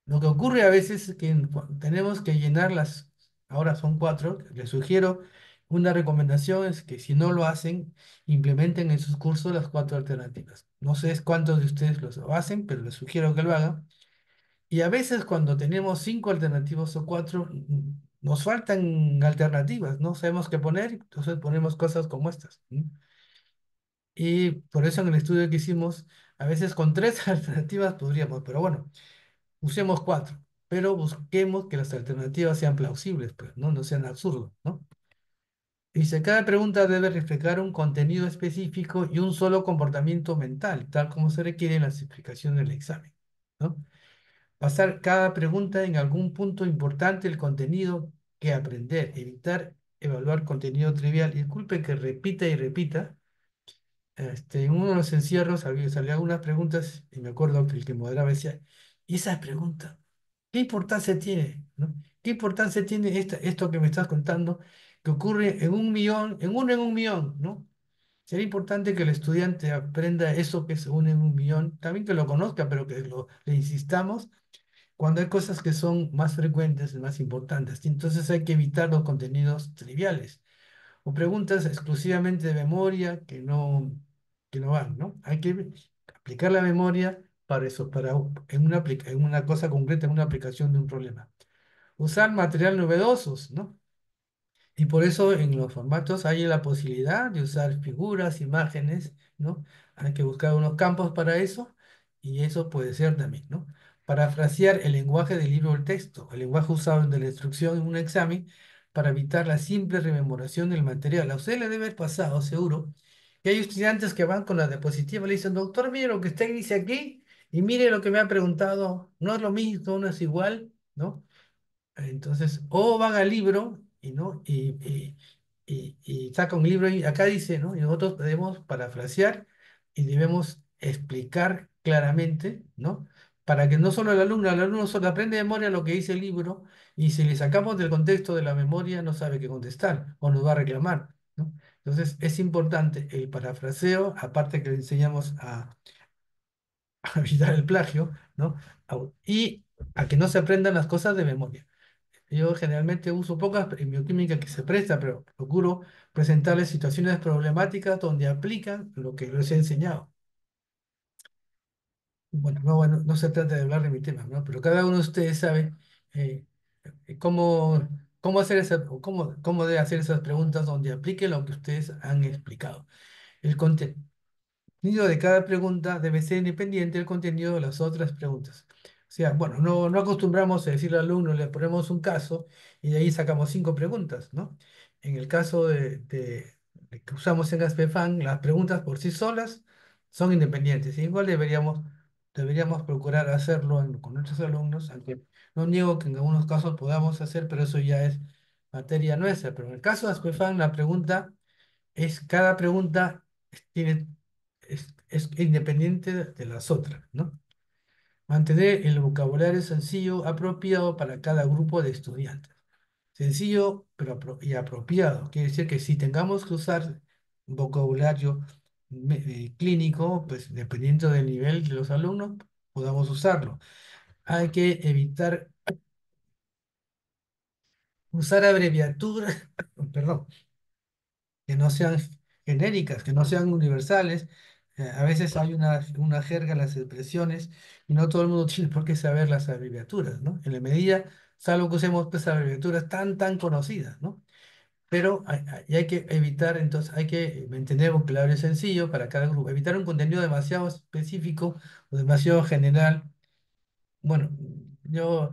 Lo que ocurre a veces es que tenemos que llenar las, ahora son cuatro, les sugiero una recomendación es que si no lo hacen, implementen en sus cursos las cuatro alternativas. No sé cuántos de ustedes lo hacen, pero les sugiero que lo hagan. Y a veces cuando tenemos cinco alternativas o cuatro, nos faltan alternativas, no sabemos qué poner, entonces ponemos cosas como estas. Y por eso en el estudio que hicimos, a veces con tres alternativas podríamos, pero bueno, usemos cuatro, pero busquemos que las alternativas sean plausibles, pues, ¿no? No sean absurdos, ¿no? Dice, cada pregunta debe reflejar un contenido específico y un solo comportamiento mental, tal como se requiere en las explicaciones del examen, ¿no? Basar cada pregunta en algún punto importante del contenido que aprender, evitar evaluar contenido trivial. Disculpe que repita y repita, este, en uno de los encierros salía algunas preguntas y me acuerdo que el que moderaba decía, ¿y esa pregunta? ¿Qué importancia tiene? ¿Qué importancia tiene esta, esto que me estás contando que ocurre en un millón, en uno en un millón? ¿no? Sería importante que el estudiante aprenda eso que es uno en un millón, también que lo conozca, pero que lo, le insistamos cuando hay cosas que son más frecuentes, más importantes. Entonces hay que evitar los contenidos triviales o preguntas exclusivamente de memoria que no, que no van, ¿no? Hay que aplicar la memoria para eso, para en una, en una cosa concreta, en una aplicación de un problema. Usar material novedosos, ¿no? Y por eso en los formatos hay la posibilidad de usar figuras, imágenes, ¿no? Hay que buscar unos campos para eso y eso puede ser también, ¿no? Parafrasear el lenguaje del libro del texto, el lenguaje usado en la instrucción en un examen para evitar la simple rememoración del material. A usted le debe haber pasado, seguro, que hay estudiantes que van con la diapositiva y le dicen, doctor, mire lo que usted dice aquí y mire lo que me ha preguntado, no es lo mismo, no es igual, ¿no? Entonces, o van al libro y, ¿no? y, y, y, y saca un libro y acá dice, ¿no? Y nosotros debemos parafrasear y debemos explicar claramente, ¿no? Para que no solo el alumno, el alumno solo aprende de memoria lo que dice el libro y si le sacamos del contexto de la memoria no sabe qué contestar o nos va a reclamar, ¿no? Entonces es importante el parafraseo, aparte que le enseñamos a, a evitar el plagio, ¿no? y a que no se aprendan las cosas de memoria. Yo generalmente uso pocas en bioquímica que se presta, pero procuro presentarles situaciones problemáticas donde aplican lo que les he enseñado. Bueno, no, bueno, no se trata de hablar de mi tema, ¿no? Pero cada uno de ustedes sabe eh, cómo, cómo hacer esa, cómo, cómo debe hacer esas preguntas donde aplique lo que ustedes han explicado. El contenido de cada pregunta debe ser independiente del contenido de las otras preguntas. O sea, bueno, no, no acostumbramos a decirle al alumno, le ponemos un caso y de ahí sacamos cinco preguntas, ¿no? En el caso de, de- de que usamos en ASPEFAN, las preguntas por sí solas son independientes. Igual deberíamos, deberíamos procurar hacerlo en- con nuestros alumnos, aunque no niego que en algunos casos podamos hacer, pero eso ya es materia nuestra. Pero en el caso de ASPEFAN, la pregunta es, cada pregunta tiene, es, es independiente de las otras, ¿no? Mantener el vocabulario sencillo apropiado para cada grupo de estudiantes. sencillo pero y apropiado. Quiere decir que si tengamos que usar vocabulario eh, clínico, pues dependiendo del nivel de los alumnos, podamos usarlo. Hay que evitar usar abreviaturas, perdón, que no sean genéricas, que no sean universales. Eh, a veces hay una, una jerga en las expresiones y no todo el mundo tiene por qué saber las abreviaturas, ¿no? En la medida, salvo que usemos pues, abreviaturas tan, tan conocidas, ¿no? Pero hay, hay- hay que evitar, entonces, hay que mantener vocabulario sencillo para cada grupo, evitar un contenido demasiado específico o demasiado general bueno, yo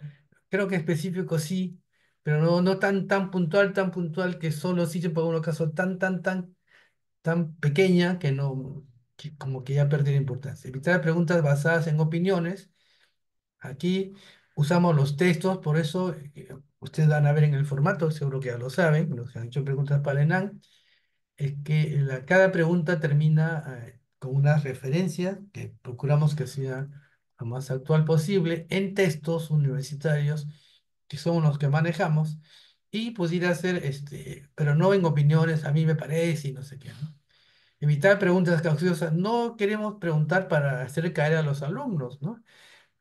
creo que específico sí, pero no, no tan, tan puntual, tan puntual que solo sirve para unos casos tan, tan, tan, tan pequeña que no, que como que ya perdió importancia. Evitar preguntas basadas en opiniones. Aquí usamos los textos, por eso eh, ustedes van a ver en el formato, seguro que ya lo saben, los que han hecho preguntas para el ENAM es que la- cada pregunta termina eh, con una referencia que procuramos que sea lo más actual posible en textos universitarios que son los que manejamos y pudiera ser, este, pero no en opiniones, a mí me parece y no sé qué, ¿no? Evitar preguntas capciosas. No queremos preguntar para hacer caer a los alumnos, ¿no?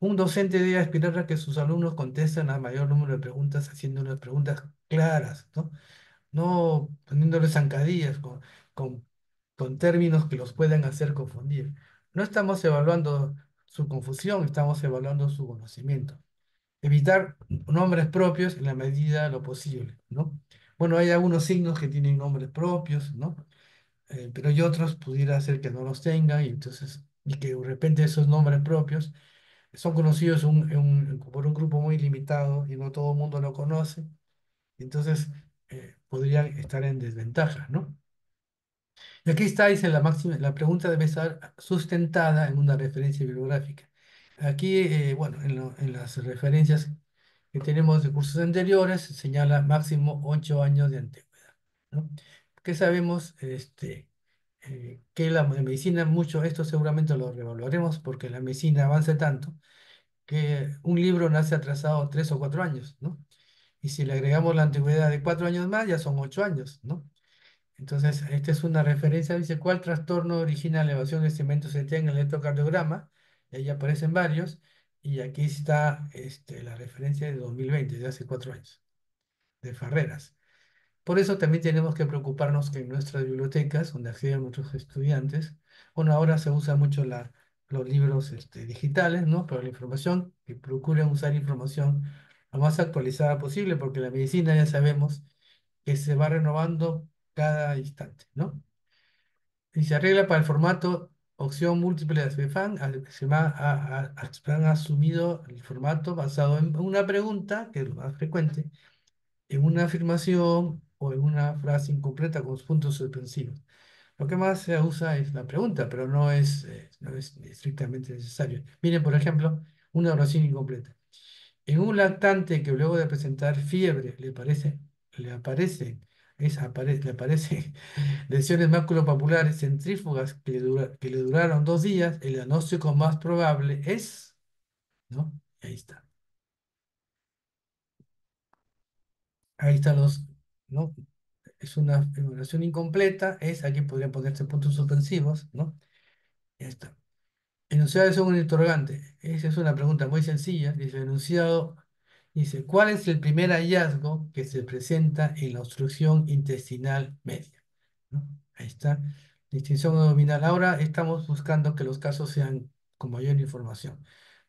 Un docente debe aspirar a que sus alumnos contesten al mayor número de preguntas haciendo unas preguntas claras, ¿no? no poniéndoles zancadillas con, con, con términos que los puedan hacer confundir. No estamos evaluando su confusión, estamos evaluando su conocimiento. Evitar nombres propios en la medida de lo posible, ¿no? Bueno, hay algunos signos que tienen nombres propios, ¿no? Eh, pero hay otros pudiera ser que no los tengan y entonces, y que de repente esos nombres propios son conocidos por un grupo muy limitado y no todo el mundo lo conoce entonces eh, podrían estar en desventaja, ¿no? Y aquí está, dice la máxima, la pregunta debe estar sustentada en una referencia bibliográfica. Aquí, eh, bueno, en, lo- en las referencias que tenemos de cursos anteriores, se señala máximo ocho años de antigüedad, ¿no? Que sabemos este, eh, que la medicina, mucho, esto seguramente lo revaluaremos porque la medicina avanza tanto que un libro nace atrasado tres o cuatro años, ¿no? Y si le agregamos la antigüedad de cuatro años más, ya son ocho años, ¿no? Entonces, esta es una referencia, dice, ¿cuál trastorno origina elevación de segmento CT en el electrocardiograma? Y ahí aparecen varios, y aquí está este, la referencia de 2020, de hace cuatro años, de Farreras. Por eso también tenemos que preocuparnos que en nuestras bibliotecas, donde acceden nuestros estudiantes, bueno, ahora se usa mucho la, los libros este, digitales, ¿no? Para la información, que procuren usar información lo más actualizada posible, porque la medicina ya sabemos que se va renovando cada instante, ¿no? Y se arregla para el formato opción múltiple de ASPEFAN, han asumido el formato basado en una pregunta, que es lo más frecuente, en una afirmación o en una frase incompleta con puntos suspensivos. Lo que más se usa es la pregunta, pero no es, eh, no es estrictamente necesario. Miren, por ejemplo, una oración incompleta. En un lactante que luego de presentar fiebre le parece, le aparece, es, apare- le aparece lesiones maculopapulares centrífugas que le, que le duraron dos días, el diagnóstico más probable es, ¿no? Ahí está. Ahí están los, ¿no? es una evaluación incompleta, es aquí podrían ponerse puntos suspensivos, ¿no? Ya está. Enunciado es un interrogante. Esa es una pregunta muy sencilla. Dice, enunciado dice, ¿cuál es el primer hallazgo que se presenta en la obstrucción intestinal media? ¿No? Ahí está. Distinción abdominal. Ahora estamos buscando que los casos sean con mayor información.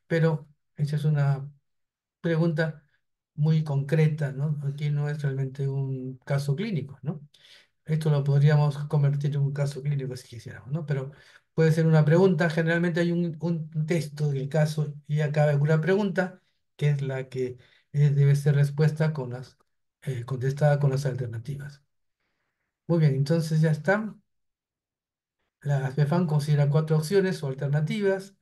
Pero esa es una pregunta muy concreta, ¿no? Aquí no es realmente un caso clínico, ¿no? Esto lo podríamos convertir en un caso clínico si quisiéramos, ¿no? Pero puede ser una pregunta. Generalmente hay un, un texto del caso y acaba una pregunta, que es la que eh, debe ser respuesta con las, eh, contestada con las alternativas. Muy bien, entonces ya está. La ASPEFAN considera cuatro opciones o alternativas.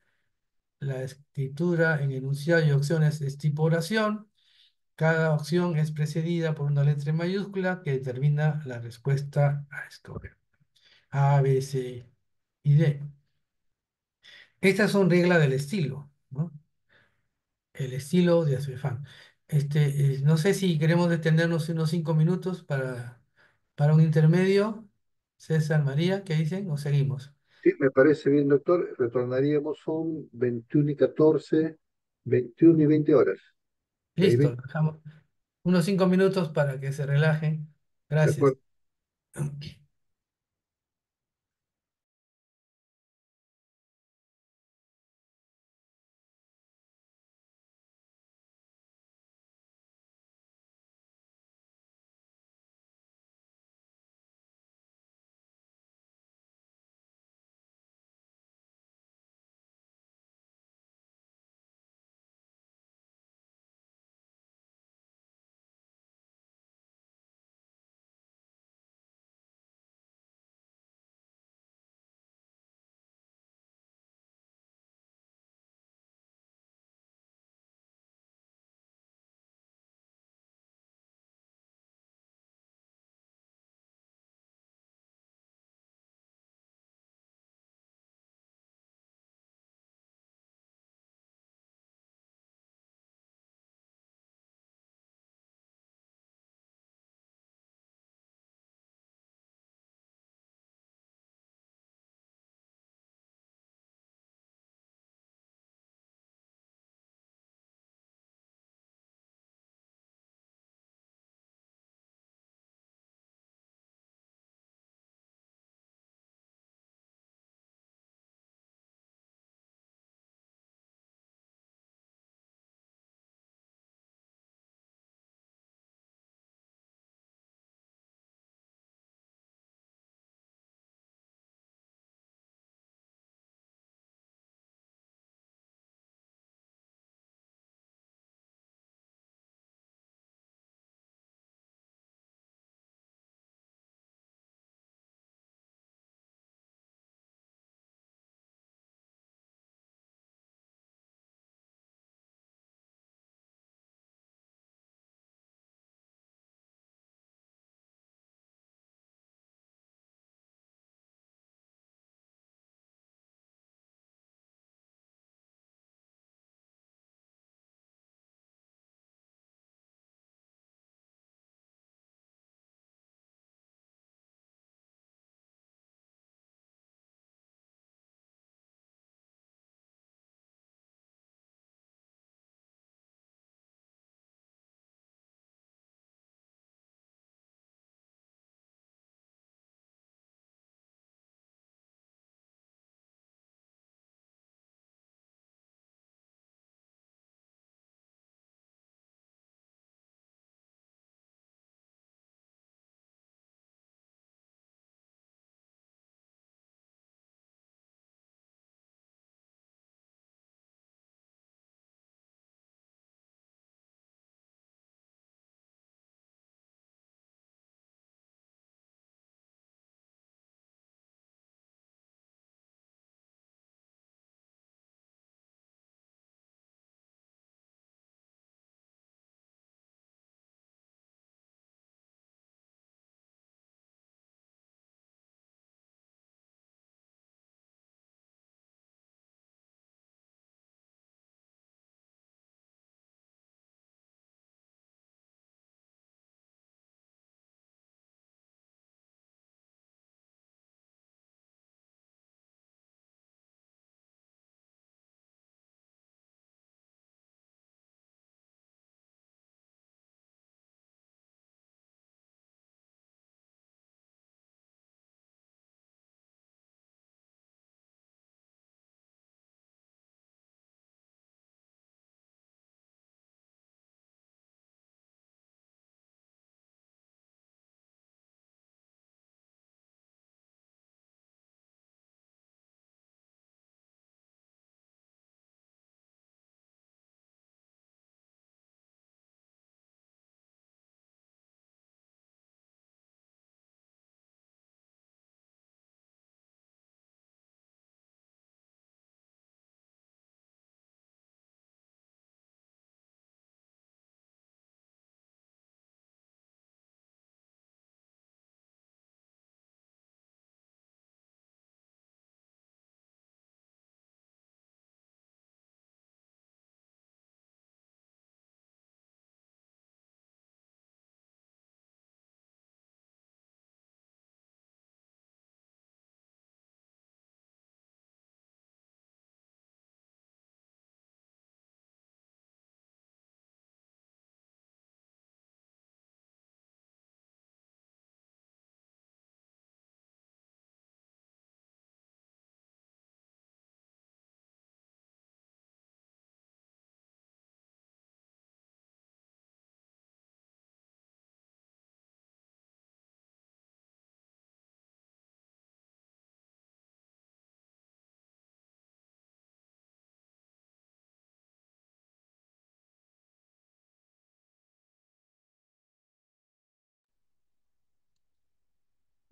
La escritura en enunciado y opciones es tipo oración. Cada opción es precedida por una letra mayúscula que determina la respuesta a esto A, B, C y D. Estas son reglas del estilo. El estilo de Azulfán. Este, eh, no sé si queremos detenernos unos cinco minutos para, para un intermedio. César, María, ¿qué dicen? ¿O seguimos? Sí, me parece bien, doctor. Retornaríamos, son 21 y 14, 21 y 20 horas. Listo, dejamos unos cinco minutos para que se relaje. Gracias.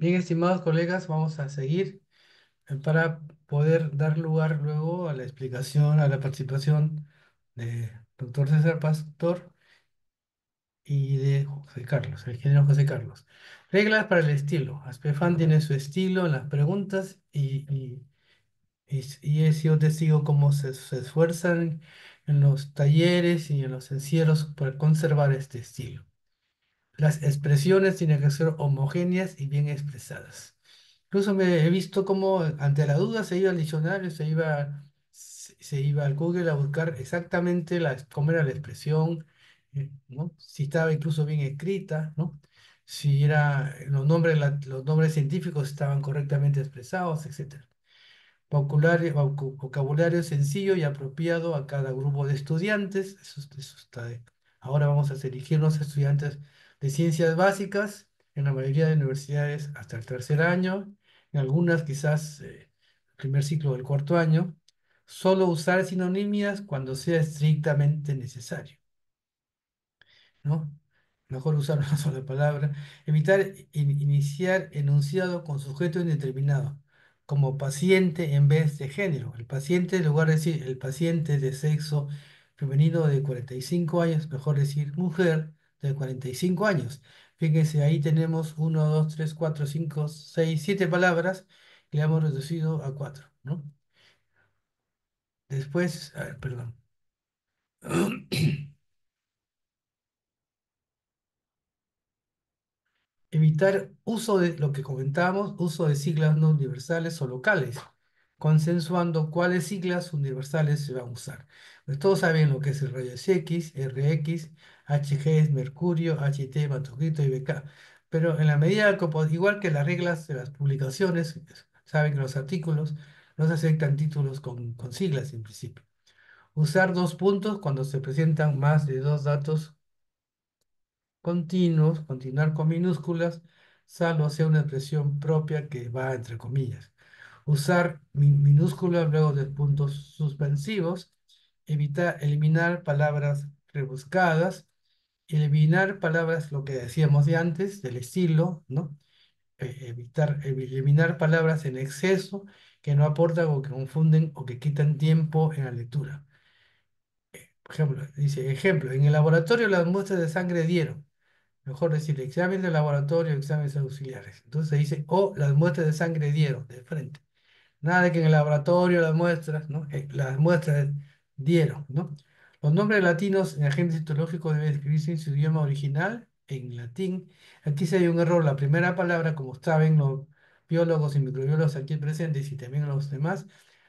estimados colegas, vamos a seguir eh, para poder dar lugar luego a la explicación, a la participación de doctor César Pastor y de José Carlos, el ingeniero José Carlos. Reglas para el estilo. Aspefan tiene su estilo en las preguntas y, y, y, y he sido testigo cómo se, se esfuerzan en los talleres y en los encierros para conservar este estilo. Las expresiones tienen que ser homogéneas y bien expresadas. Incluso me he visto como ante la duda se iba al diccionario, se iba, se iba al Google a buscar exactamente la, cómo era la expresión, eh, ¿no? Si estaba incluso bien escrita, ¿no? Si era, los nombres, la- los nombres científicos estaban correctamente expresados, etc. Vocabulario, vocabulario sencillo y apropiado a cada grupo de estudiantes. Eso, eso está de- Ahora vamos a dirigirnos a estudiantes de ciencias básicas, en la mayoría de universidades hasta el tercer año, en algunas quizás eh, el primer ciclo del cuarto año. Solo usar sinonimias cuando sea estrictamente necesario. ¿no? Mejor usar una sola palabra. Evitar in- iniciar enunciado con sujeto indeterminado, como paciente en vez de género. El paciente, en lugar de decir el paciente de sexo femenino de 45 años, mejor decir mujer de 45 años. Fíjense, ahí tenemos 1, 2, 3, 4, 5, 6, 7 palabras que le hemos reducido a 4, ¿no? Después, a ver, perdón. Evitar uso de lo que comentábamos, uso de siglas no universales o locales, consensuando cuáles siglas universales se van a usar. Pues todos saben lo que es el rayos X, RX, HG es mercurio, HT, batuquito y BK. Pero en la medida igual que las reglas de las publicaciones, saben que los artículos no se aceptan títulos con, con siglas en principio. Usar dos puntos cuando se presentan más de dos datos continuos, continuar con minúsculas, salvo sea una expresión propia que va entre comillas. Usar mi- minúsculas luego de puntos suspensivos, evitar, eliminar palabras rebuscadas, eliminar palabras, lo que decíamos de antes, del estilo, ¿no? Eh, evitar, evi- eliminar palabras en exceso que no aportan o que confunden o que quitan tiempo en la lectura. Por ejemplo, dice, ejemplo, en el laboratorio las muestras de sangre dieron. Mejor decir, examen de laboratorio, exámenes auxiliares. Entonces dice, o las muestras de sangre dieron, de frente. Nada que en el laboratorio las muestras, ¿no? Eh, las muestras dieron, ¿no? Los nombres latinos en agentes histológicos deben escribirse en su idioma original, en latín. Aquí se hay un error. La primera palabra, como saben los biólogos y microbiólogos aquí presentes y también los demás,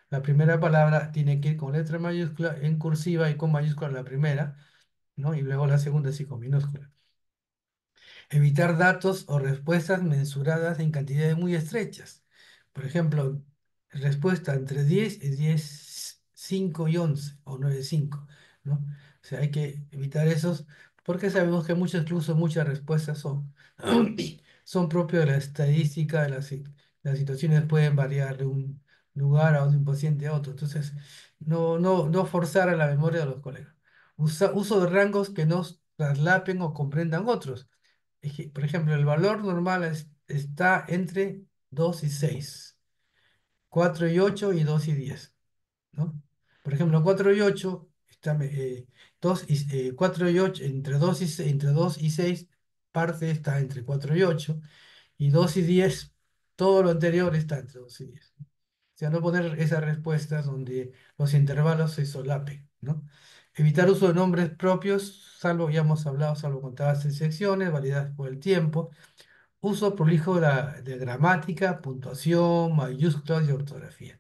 la primera palabra tiene que ir con letra mayúscula, en cursiva y con mayúscula la primera, ¿no? Y luego la segunda sí con minúscula. Evitar datos o respuestas mensuradas en cantidades muy estrechas. Por ejemplo, respuesta entre 10 y 10, 5 y 11 o 9, 5, ¿no? O sea, hay que evitar esos porque sabemos que muchas, incluso muchas respuestas son, son propias de la estadística, de las, las situaciones pueden variar de un lugar a un paciente a otro. Entonces, no, no, no forzar a la memoria de los colegas. Usa- uso de rangos que no traslapen o comprendan otros. Por ejemplo, el valor normal es- está entre 2 y 6, 4 y 8 y 2 y 10, ¿no? Por ejemplo, 4 y 8 está, eh, 2 y, eh, 4 y 8, entre 2 y, entre 2 y 6, parte está entre 4 y 8, y 2 y 10, todo lo anterior está entre 2 y 10. O sea, no poner esas respuestas donde los intervalos se solapen, ¿no? Evitar uso de nombres propios, salvo, ya hemos hablado, salvo contadas excepciones, validadas por el tiempo. Uso prolijo de, la, de gramática, puntuación, mayúsculas y ortografía.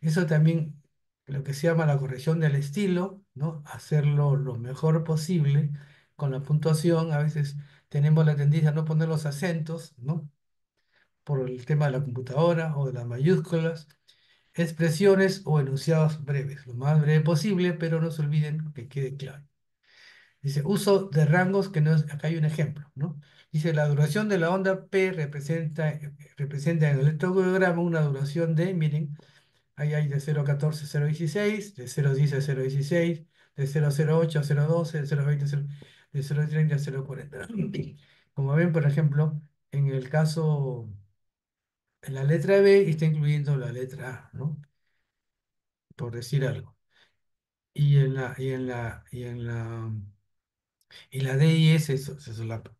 Eso también, lo que se llama la corrección del estilo, ¿no? Hacerlo lo mejor posible con la puntuación. A veces tenemos la tendencia a no poner los acentos, ¿no? Por el tema de la computadora o de las mayúsculas. Expresiones o enunciados breves, lo más breve posible, pero no se olviden que quede claro. Dice, uso de rangos que no es, acá hay un ejemplo, ¿no? Dice, la duración de la onda P representa, representa en el electrocardiograma una duración de, miren, ahí hay de 0.14 a 0.16, de 0.10 a 0.16, de 0.08 a 0.12, de 0.20 a 0, de 0.30 a 0.40. Como ven, por ejemplo, en el caso en la letra B está incluyendo la letra A, ¿no? Por decir algo. Y en la, y en la, y en la, y la D y S se solapan,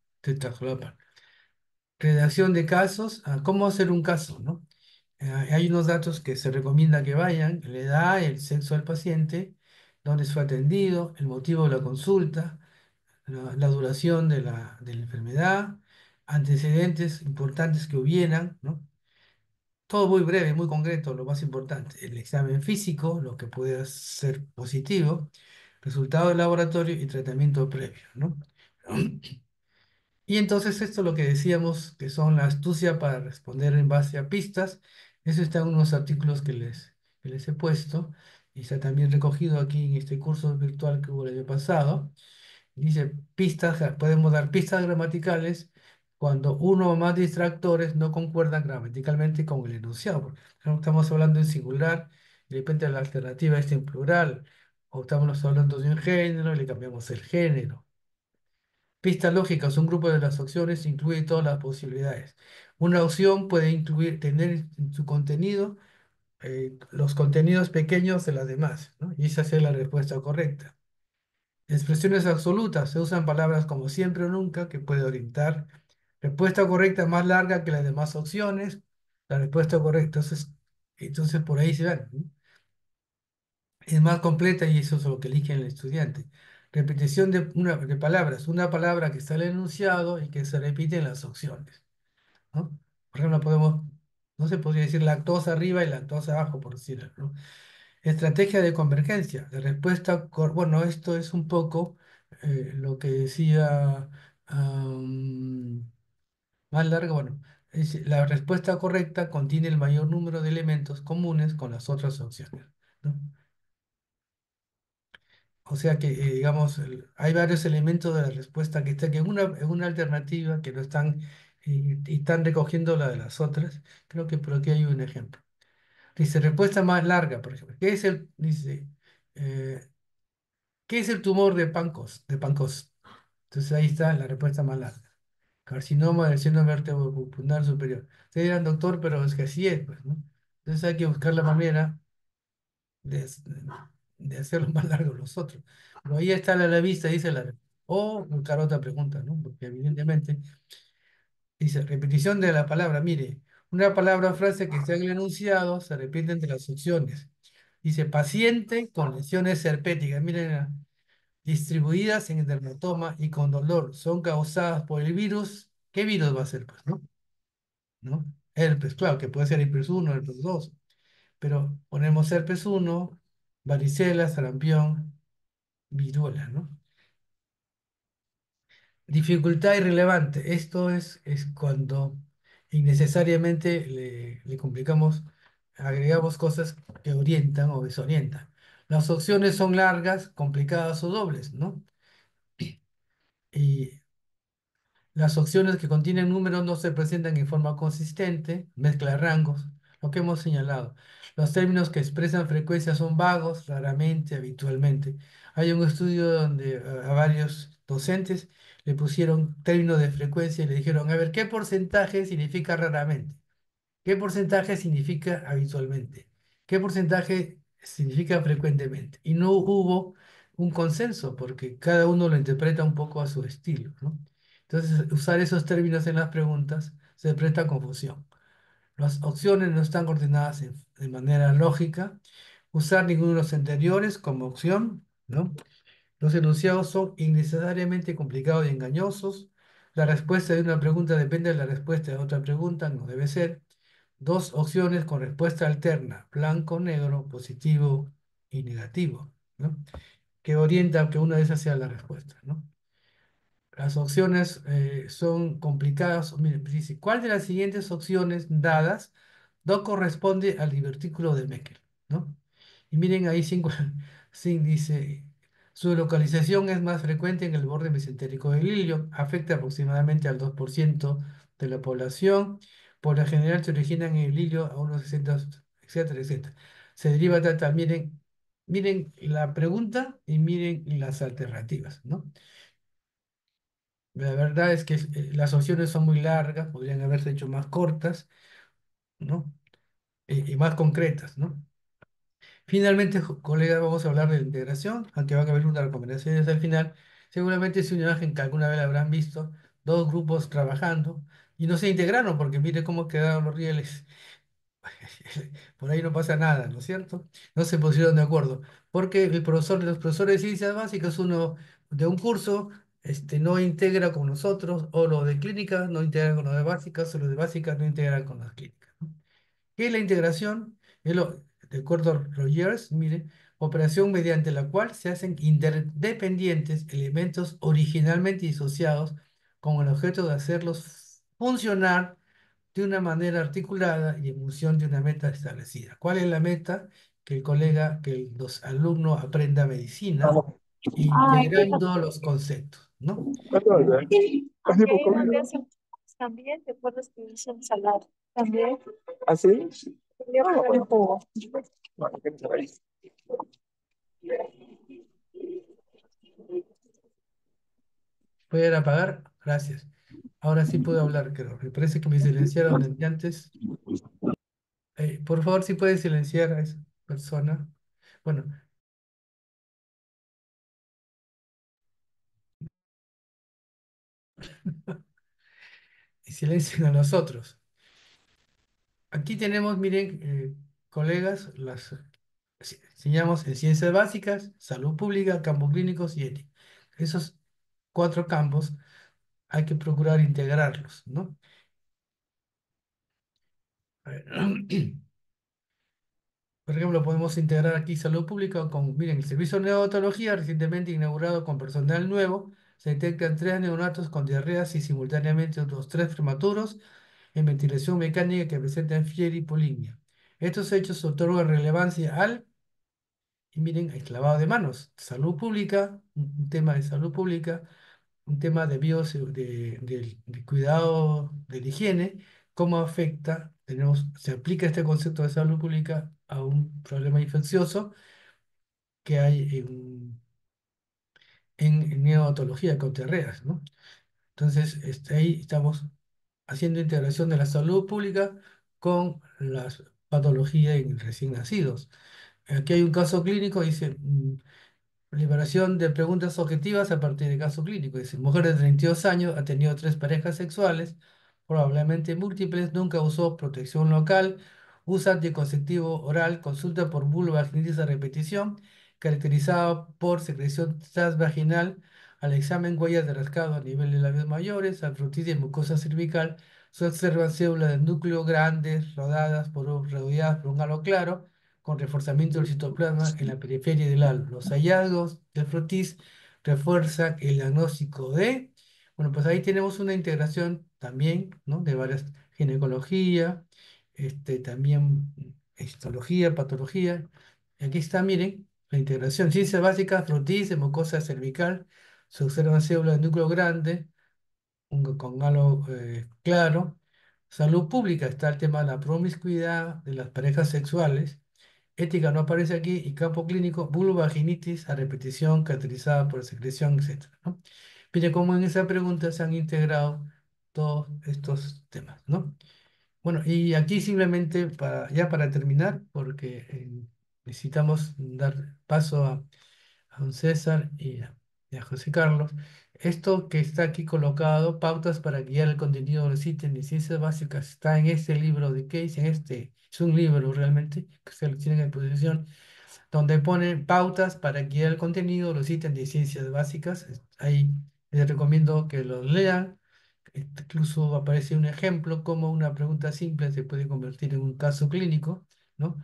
Redacción de casos, ah, ¿cómo hacer un caso, no? Eh, hay unos datos que se recomienda que vayan, la edad, el sexo del paciente, dónde fue atendido, el motivo de la consulta, la, duración de la, de la enfermedad, antecedentes importantes que hubieran, ¿no? Todo muy breve, muy concreto, lo más importante. El examen físico, lo que puede ser positivo, resultado del laboratorio y tratamiento previo, ¿no? Y entonces esto es lo que decíamos que son la astucia para responder en base a pistas. Eso está en unos artículos que les, he puesto y está también recogido aquí en este curso virtual que hubo el año pasado. Dice, pistas, podemos dar pistas gramaticales cuando uno o más distractores no concuerdan gramaticalmente con el enunciado. Estamos hablando en singular y de repente la alternativa es en plural. O estamos hablando de un género y le cambiamos el género. Pistas lógicas, un grupo de las opciones incluye todas las posibilidades. Una opción puede incluir, tener en su contenido eh, los contenidos pequeños de las demás, ¿no? Y esa es la respuesta correcta. Expresiones absolutas, se usan palabras como siempre o nunca, que puede orientar. Respuesta correcta más larga que las demás opciones. La respuesta correcta, entonces, entonces por ahí se van. Es más completa y eso es lo que elige el estudiante. Repetición de, una, de palabras, una palabra que está el enunciado y que se repite en las opciones. ¿no? Por ejemplo, podemos, no se podría decir lactosa arriba y lactosa abajo, por decirlo. Estrategia de convergencia, de respuesta, bueno, esto es un poco eh, lo que decía más largo, bueno, la respuesta correcta contiene el mayor número de elementos comunes con las otras opciones, ¿no? O sea que, eh, digamos, el- hay varios elementos de la respuesta que están que en una, en una alternativa que no están y, y están recogiendo la de las otras. Creo que por aquí hay un ejemplo. Dice, respuesta más larga, por ejemplo. ¿Qué es el, dice, eh, ¿qué es el tumor de Pancos? De Pancos. Entonces ahí está la respuesta más larga. Carcinoma del seno vertebropulmonar superior. Ustedes dirán, doctor, pero es que así es, pues, ¿no? Entonces hay que buscar la manera de, de hacerlo más largo los otros. Pero ahí está la, la vista, dice la... O buscar otra pregunta, ¿no? Porque evidentemente dice repetición de la palabra. Mire, una palabra o frase que está en el enunciado se repite entre las opciones. Dice paciente con lesiones herpéticas. Miren, distribuidas en el dermatoma y con dolor. Son causadas por el virus. ¿Qué virus va a ser? Pues, ¿no? ¿No? Herpes, claro, que puede ser herpes 1, herpes 2. Pero ponemos herpes 1, varicela, sarampión, viruela, ¿no? Dificultad irrelevante. Esto es, es cuando innecesariamente le, le complicamos, agregamos cosas que orientan o desorientan. Las opciones son largas, complicadas o dobles, ¿no? Y las opciones que contienen números no se presentan en forma consistente, mezcla rangos, lo que hemos señalado. Los términos que expresan frecuencia son vagos, raramente, habitualmente. Hay un estudio donde eh, a varios docentes le pusieron términos de frecuencia y le dijeron, a ver, ¿qué porcentaje significa raramente? ¿Qué porcentaje significa habitualmente? ¿Qué porcentaje significa frecuentemente? Y no hubo un consenso porque cada uno lo interpreta un poco a su estilo, ¿no? Entonces, usar esos términos en las preguntas se presta confusión. Las opciones no están ordenadas en- de manera lógica. Usar ninguno de los anteriores como opción, ¿no? Los enunciados son innecesariamente complicados y engañosos. La respuesta de una pregunta depende de la respuesta de otra pregunta, no debe ser. Dos opciones con respuesta alterna, blanco, negro, positivo y negativo, ¿no? Que orienta que una de esas sea la respuesta, ¿no? Las opciones eh, son complicadas. Miren, dice, ¿cuál de las siguientes opciones dadas no corresponde al divertículo de Meckel? ¿no? Y miren ahí, cinco, sí, dice, su localización es más frecuente en el borde mesentérico del hilio, afecta aproximadamente al 2% de la población. Por lo general se originan en el hilio a unos 60, etcétera, etcétera. Se deriva tal, miren, miren la pregunta y miren las alternativas, ¿no? La verdad es que eh, las opciones son muy largas, podrían haberse hecho más cortas. ¿no? Y, y más concretas, ¿no? Finalmente, colegas, vamos a hablar de la integración, aunque van a haber unas recomendaciones al final. Seguramente es una imagen que alguna vez habrán visto, dos grupos trabajando y no se integraron porque mire cómo quedaron los rieles. Por ahí no pasa nada, ¿no es cierto? No se pusieron de acuerdo, porque el profesor, los profesores de ciencias básicas, uno de un curso, este, no integra con nosotros, o los de clínica no integran con los de básicas, o los de básicas no integran con las clínicas. ¿no? ¿Qué es la integración? Es lo, de acuerdo a Rogers, mire, operación mediante la cual se hacen interdependientes elementos originalmente disociados con el objeto de hacerlos funcionar de una manera articulada y en función de una meta establecida. ¿Cuál es la meta? Que el colega, que el- los alumnos aprendan medicina integrando los conceptos, ¿no? Hacen también, te que hice ensalada también. ¿Así? Yo con el jugo. Bueno, ¿qué me ahí? ¿Pueden apagar? Gracias. Ahora sí puedo hablar, creo. Me parece que me silenciaron desde antes. Eh, por favor, si puede silenciar a esa persona. Bueno, y silencien a nosotros. Aquí tenemos, miren, eh, colegas, las enseñamos en ciencias básicas, salud pública, campos clínicos y ética. Esos cuatro campos hay que procurar integrarlos, ¿no? Por ejemplo, podemos integrar aquí salud pública con, miren, el servicio de neonatología recientemente inaugurado con personal nuevo. Se detectan tres neonatos con diarreas y simultáneamente otros tres prematuros en ventilación mecánica que presentan fiebre y polimia. Estos hechos otorgan relevancia al, y miren, el clavado de manos, salud pública, un tema de salud pública, un tema de, bio, de, de- de cuidado de la higiene, cómo afecta, tenemos, se aplica este concepto de salud pública a un problema infeccioso que hay en, en, neonatología con diarreas, ¿no? Entonces, este, ahí estamos haciendo integración de la salud pública con las patologías en recién nacidos. Aquí hay un caso clínico, dice, mm, Liberación de preguntas objetivas a partir de caso clínico. Dice, mujer de 32 años ha tenido tres parejas sexuales, probablemente múltiples, nunca usó protección local, usa anticonceptivo oral, consulta por vulvaginitis a repetición, caracterizada por secreción transvaginal, al examen huellas de rascado a nivel de labios mayores, afrotitis y mucosa cervical, se observan células de núcleo grandes, rodadas por, rodeadas por un halo claro, con reforzamiento del citoplasma en la periferia del halo. Los hallazgos del frotis refuerzan el diagnóstico de, bueno, pues ahí tenemos una integración también, ¿no? De varias ginecología, este, también histología, patología. Aquí está, miren, la integración. Ciencias básicas, frotis de mucosa cervical, se observan células de núcleo grande, un- con halo eh, claro. Salud pública está el tema de la promiscuidad de las parejas sexuales. Ética no aparece aquí y campo clínico, vulvaginitis a repetición caracterizada por secreción, etc. ¿no? Mire cómo en esa pregunta se han integrado todos estos temas, ¿no? Bueno, y aquí simplemente para, ya para terminar, porque eh, necesitamos dar paso a, a César y a, José Carlos. Esto que está aquí colocado, pautas para guiar el contenido de los ítems de ciencias básicas, está en este libro de Case, en este, es un libro realmente, que ustedes lo tienen en posición, donde ponen pautas para guiar el contenido de los ítems de ciencias básicas. Ahí les recomiendo que los lean. Incluso aparece un ejemplo cómo una pregunta simple se puede convertir en un caso clínico, ¿no?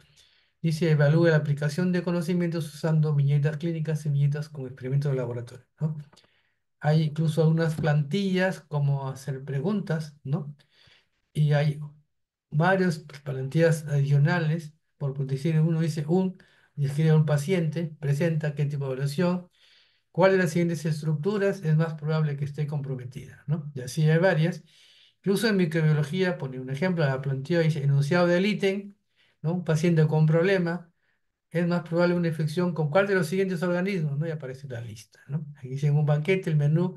Dice, evalúe la aplicación de conocimientos usando viñetas clínicas y viñetas con experimentos de laboratorio. Hay incluso algunas plantillas como hacer preguntas, ¿no? Y hay varias plantillas adicionales, por decir, uno dice un, describe a un paciente, presenta qué tipo de evaluación, cuál de las siguientes estructuras es más probable que esté comprometida, ¿no? Y así hay varias. Incluso en microbiología, pone un ejemplo, la plantilla dice, enunciado del ítem, Un paciente con problema, es más probable una infección con cuál de los siguientes organismos, ¿no? Y aparece la lista. Aquí dice en un banquete el menú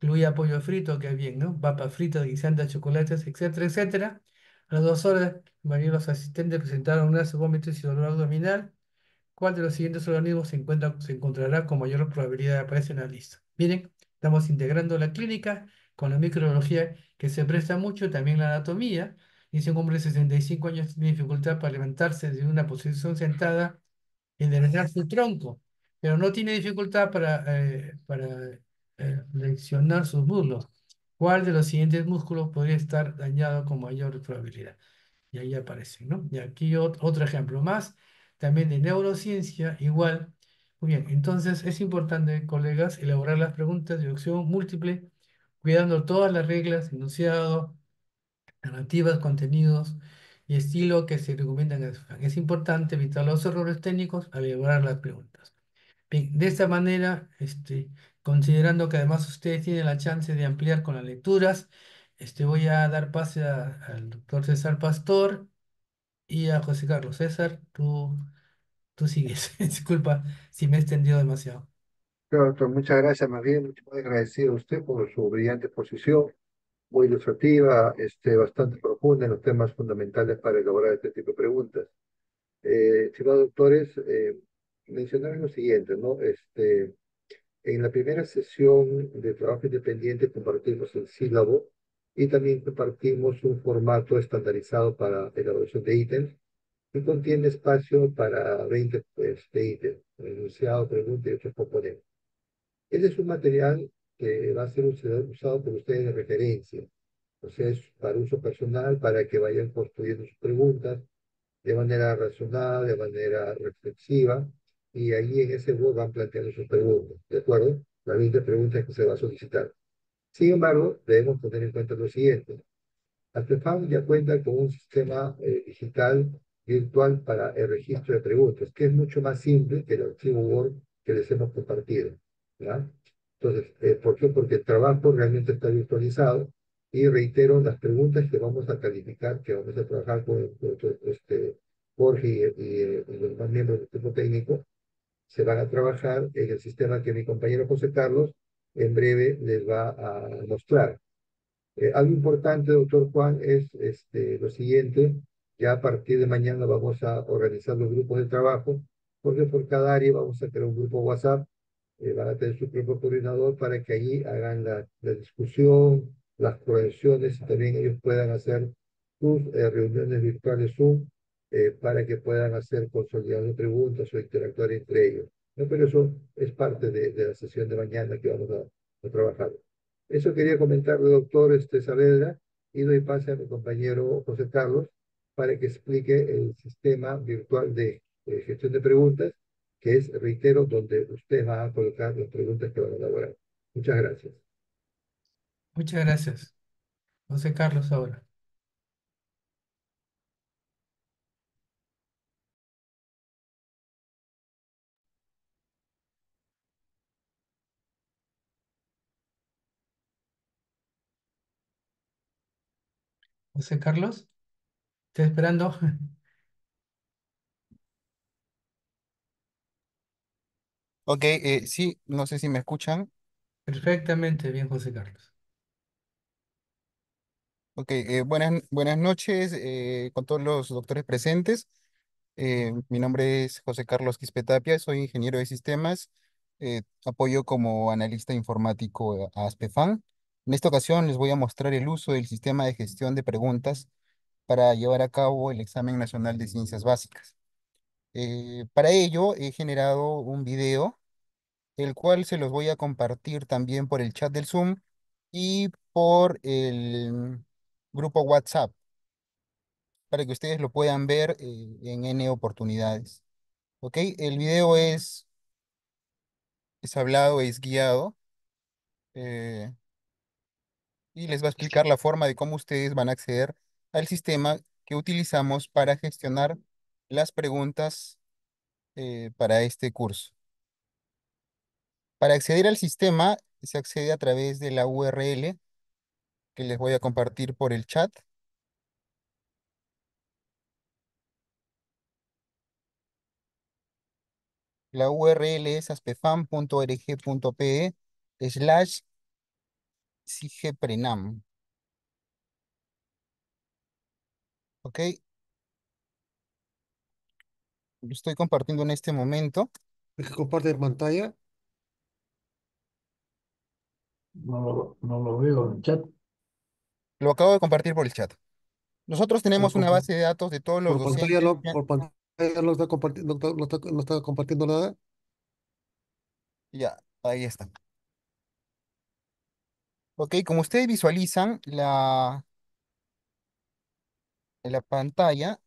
incluía pollo frito, que bien, ¿no? Papas fritas, guisantes, chocolates, etcétera, etcétera. A las dos horas, varios los asistentes presentaron una vómitos y dolor abdominal. ¿Cuál de los siguientes organismos se encuentra, se encontrará con mayor probabilidad de aparecer en la lista? Miren, estamos integrando la clínica con la microbiología que se presta mucho, también la anatomía. Dice un hombre de 65 años tiene dificultad para levantarse de una posición sentada y enderezar su tronco, pero no tiene dificultad para, eh, para eh, flexionar sus muslos. ¿Cuál de los siguientes músculos podría estar dañado con mayor probabilidad? Y ahí aparece, ¿no? Y aquí ot- otro ejemplo más, también de neurociencia, igual. Muy bien, entonces es importante, colegas, elaborar las preguntas de opción múltiple, cuidando todas las reglas, enunciado, narrativas, contenidos y estilo que se recomiendan. Es importante evitar los errores técnicos al elaborar las preguntas. Bien, de esta manera, este, considerando que además ustedes tienen la chance de ampliar con las lecturas, este, voy a dar pase a- al doctor César Pastor y a José Carlos. César, tú, tú sigues. Disculpa si me he extendido demasiado. Doctor, muchas gracias, más bien, más agradecido a usted por su brillante exposición, muy ilustrativa, este, bastante profunda en los temas fundamentales para elaborar este tipo de preguntas. Eh, estimados doctores, eh, lo siguiente, ¿no? Este, en la primera sesión de trabajo independiente compartimos el sílabo y también compartimos un formato estandarizado para elaboración de ítems y contiene espacio para 20 este, ítems, enunciado, pregunta y otros componentes. Ese es un material que va a ser usado, por ustedes de referencia, o sea, es para uso personal, para que vayan construyendo sus preguntas de manera razonada, de manera reflexiva, y ahí en ese Word van planteando sus preguntas, ¿de acuerdo? Las 20 preguntas que se va a solicitar. Sin embargo, debemos tener en cuenta lo siguiente. Artefam ya cuenta con un sistema eh, digital virtual para el registro de preguntas, que es mucho más simple que el archivo Word que les hemos compartido. ¿ya? Entonces, eh, ¿por qué? Porque el trabajo realmente está virtualizado y reitero las preguntas que vamos a calificar, que vamos a trabajar con, este, Jorge y los demás miembros del equipo técnico, se van a trabajar en el sistema que mi compañero José Carlos en breve les va a mostrar. Eh, algo importante, doctor Juan, es este, lo siguiente. Ya a partir de mañana vamos a organizar los grupos de trabajo, porque por cada área vamos a crear un grupo WhatsApp. Eh, van a tener su propio coordinador para que allí hagan la, la discusión, las correcciones y también ellos puedan hacer sus eh, reuniones virtuales Zoom eh, para que puedan hacer consolidación de preguntas o interactuar entre ellos. ¿no? Pero eso es parte de, de la sesión de mañana que vamos a, a trabajar. Eso quería comentarle, doctor este, Saavedra, y doy pase a mi compañero José Carlos para que explique el sistema virtual de eh, gestión de preguntas, que es, reitero, donde usted va a colocar las preguntas que van a elaborar. Muchas gracias. Muchas gracias. José Carlos ahora. José Carlos, ¿estás esperando? Ok, eh, sí, no sé si me escuchan. Perfectamente bien, José Carlos. Ok, eh, buenas, buenas noches eh, con todos los doctores presentes. Eh, mi nombre es José Carlos Quispetapia, soy ingeniero de sistemas, eh, apoyo como analista informático a Aspefan. En esta ocasión les voy a mostrar el uso del sistema de gestión de preguntas para llevar a cabo el examen nacional de ciencias básicas. Eh, para ello he generado un video el cual se los voy a compartir también por el chat del Zoom y por el grupo WhatsApp, para que ustedes lo puedan ver eh, en N oportunidades. ¿Ok? El video es, es hablado, es guiado, eh, y les va a explicar la forma de cómo ustedes van a acceder al sistema que utilizamos para gestionar las preguntas eh, para este curso. Para acceder al sistema, se accede a través de la URL que les voy a compartir por el chat. La URL es aspefam.org.pe slash sigeprenam. ¿ok? Lo estoy compartiendo en este momento. Comparte pantalla. No lo, no lo veo en chat. Lo acabo de compartir por el chat. Nosotros tenemos una base de datos de todos los por pantalla docentes. no, que por pantalla no está compartiendo, no está, no compartiendo nada. Ya, ahí está. Ok, como ustedes visualizan, la, la pantalla,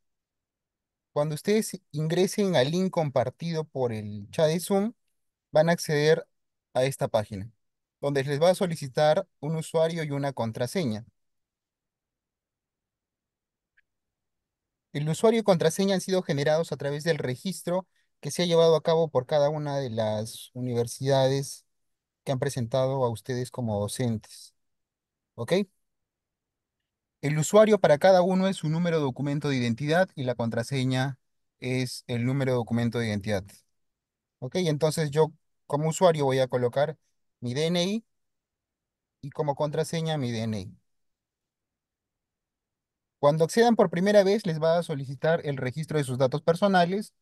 cuando ustedes ingresen al link compartido por el chat de Zoom, van a acceder a esta página, donde les va a solicitar un usuario y una contraseña. El usuario y contraseña han sido generados a través del registro que se ha llevado a cabo por cada una de las universidades que han presentado a ustedes como docentes. ¿Ok? El usuario para cada uno es su número de documento de identidad y la contraseña es el número de documento de identidad. ¿Ok? Entonces yo como usuario voy a colocar mi DNI y como contraseña mi DNI. Cuando accedan por primera vez les va a solicitar el registro de sus datos personales.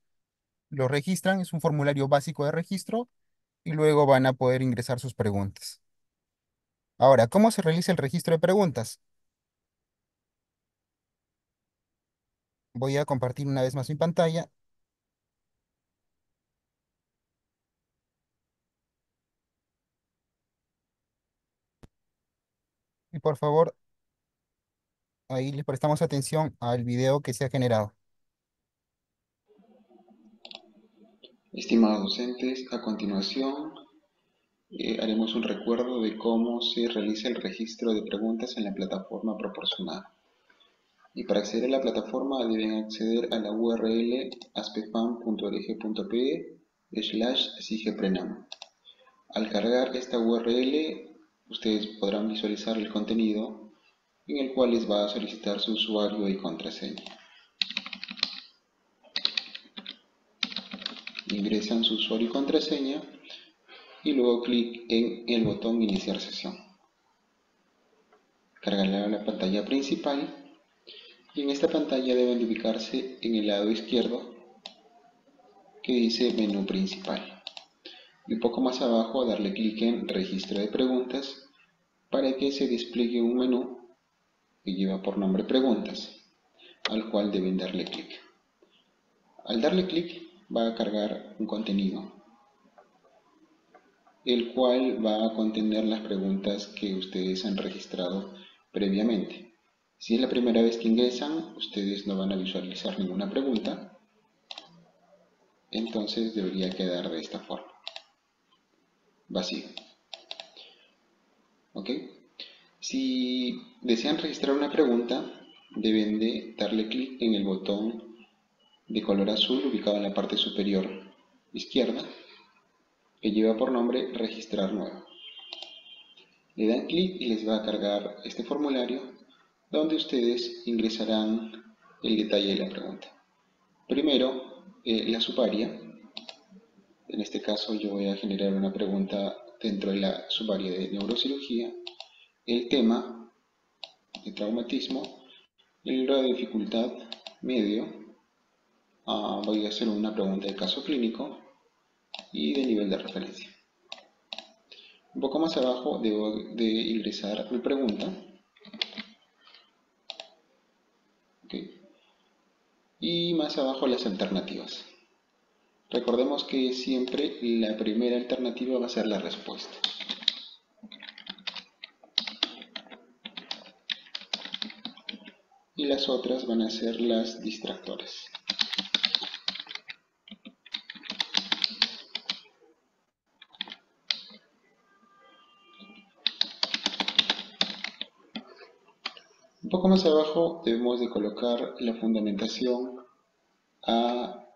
Lo registran, es un formulario básico de registro y luego van a poder ingresar sus preguntas. Ahora, ¿cómo se realiza el registro de preguntas? Voy a compartir una vez más mi pantalla. Por favor, ahí le prestamos atención al video que se ha generado. Estimados docentes, a continuación eh, haremos un recuerdo de cómo se realiza el registro de preguntas en la plataforma proporcionada. Y para acceder a la plataforma deben acceder a la URL aspefam.org.pe slash sigeprenam. Al cargar esta URL, ustedes podrán visualizar el contenido en el cual les va a solicitar su usuario y contraseña. Ingresan su usuario y contraseña y luego clic en el botón Iniciar sesión. Cargará la pantalla principal y en esta pantalla deben de ubicarse en el lado izquierdo que dice Menú Principal. Y poco más abajo darle clic en Registro de preguntas para que se despliegue un menú que lleva por nombre Preguntas, al cual deben darle clic. Al darle clic va a cargar un contenido, el cual va a contener las preguntas que ustedes han registrado previamente. Si es la primera vez que ingresan, ustedes no van a visualizar ninguna pregunta, entonces debería quedar de esta forma, vacío. ¿Ok? Si desean registrar una pregunta, deben de darle clic en el botón de color azul ubicado en la parte superior izquierda que lleva por nombre registrar nuevo. Le dan clic y les va a cargar este formulario donde ustedes ingresarán el detalle de la pregunta. Primero, eh, la subaria. En este caso yo voy a generar una pregunta dentro de la subaria de neurocirugía. El tema de traumatismo, el grado de dificultad medio, Uh, voy a hacer una pregunta de caso clínico y de nivel de referencia. Un poco más abajo debo de ingresar mi pregunta. Y más abajo las alternativas. Recordemos que siempre la primera alternativa va a ser la respuesta. Y las otras van a ser las distractoras. Un poco más abajo debemos de colocar la fundamentación a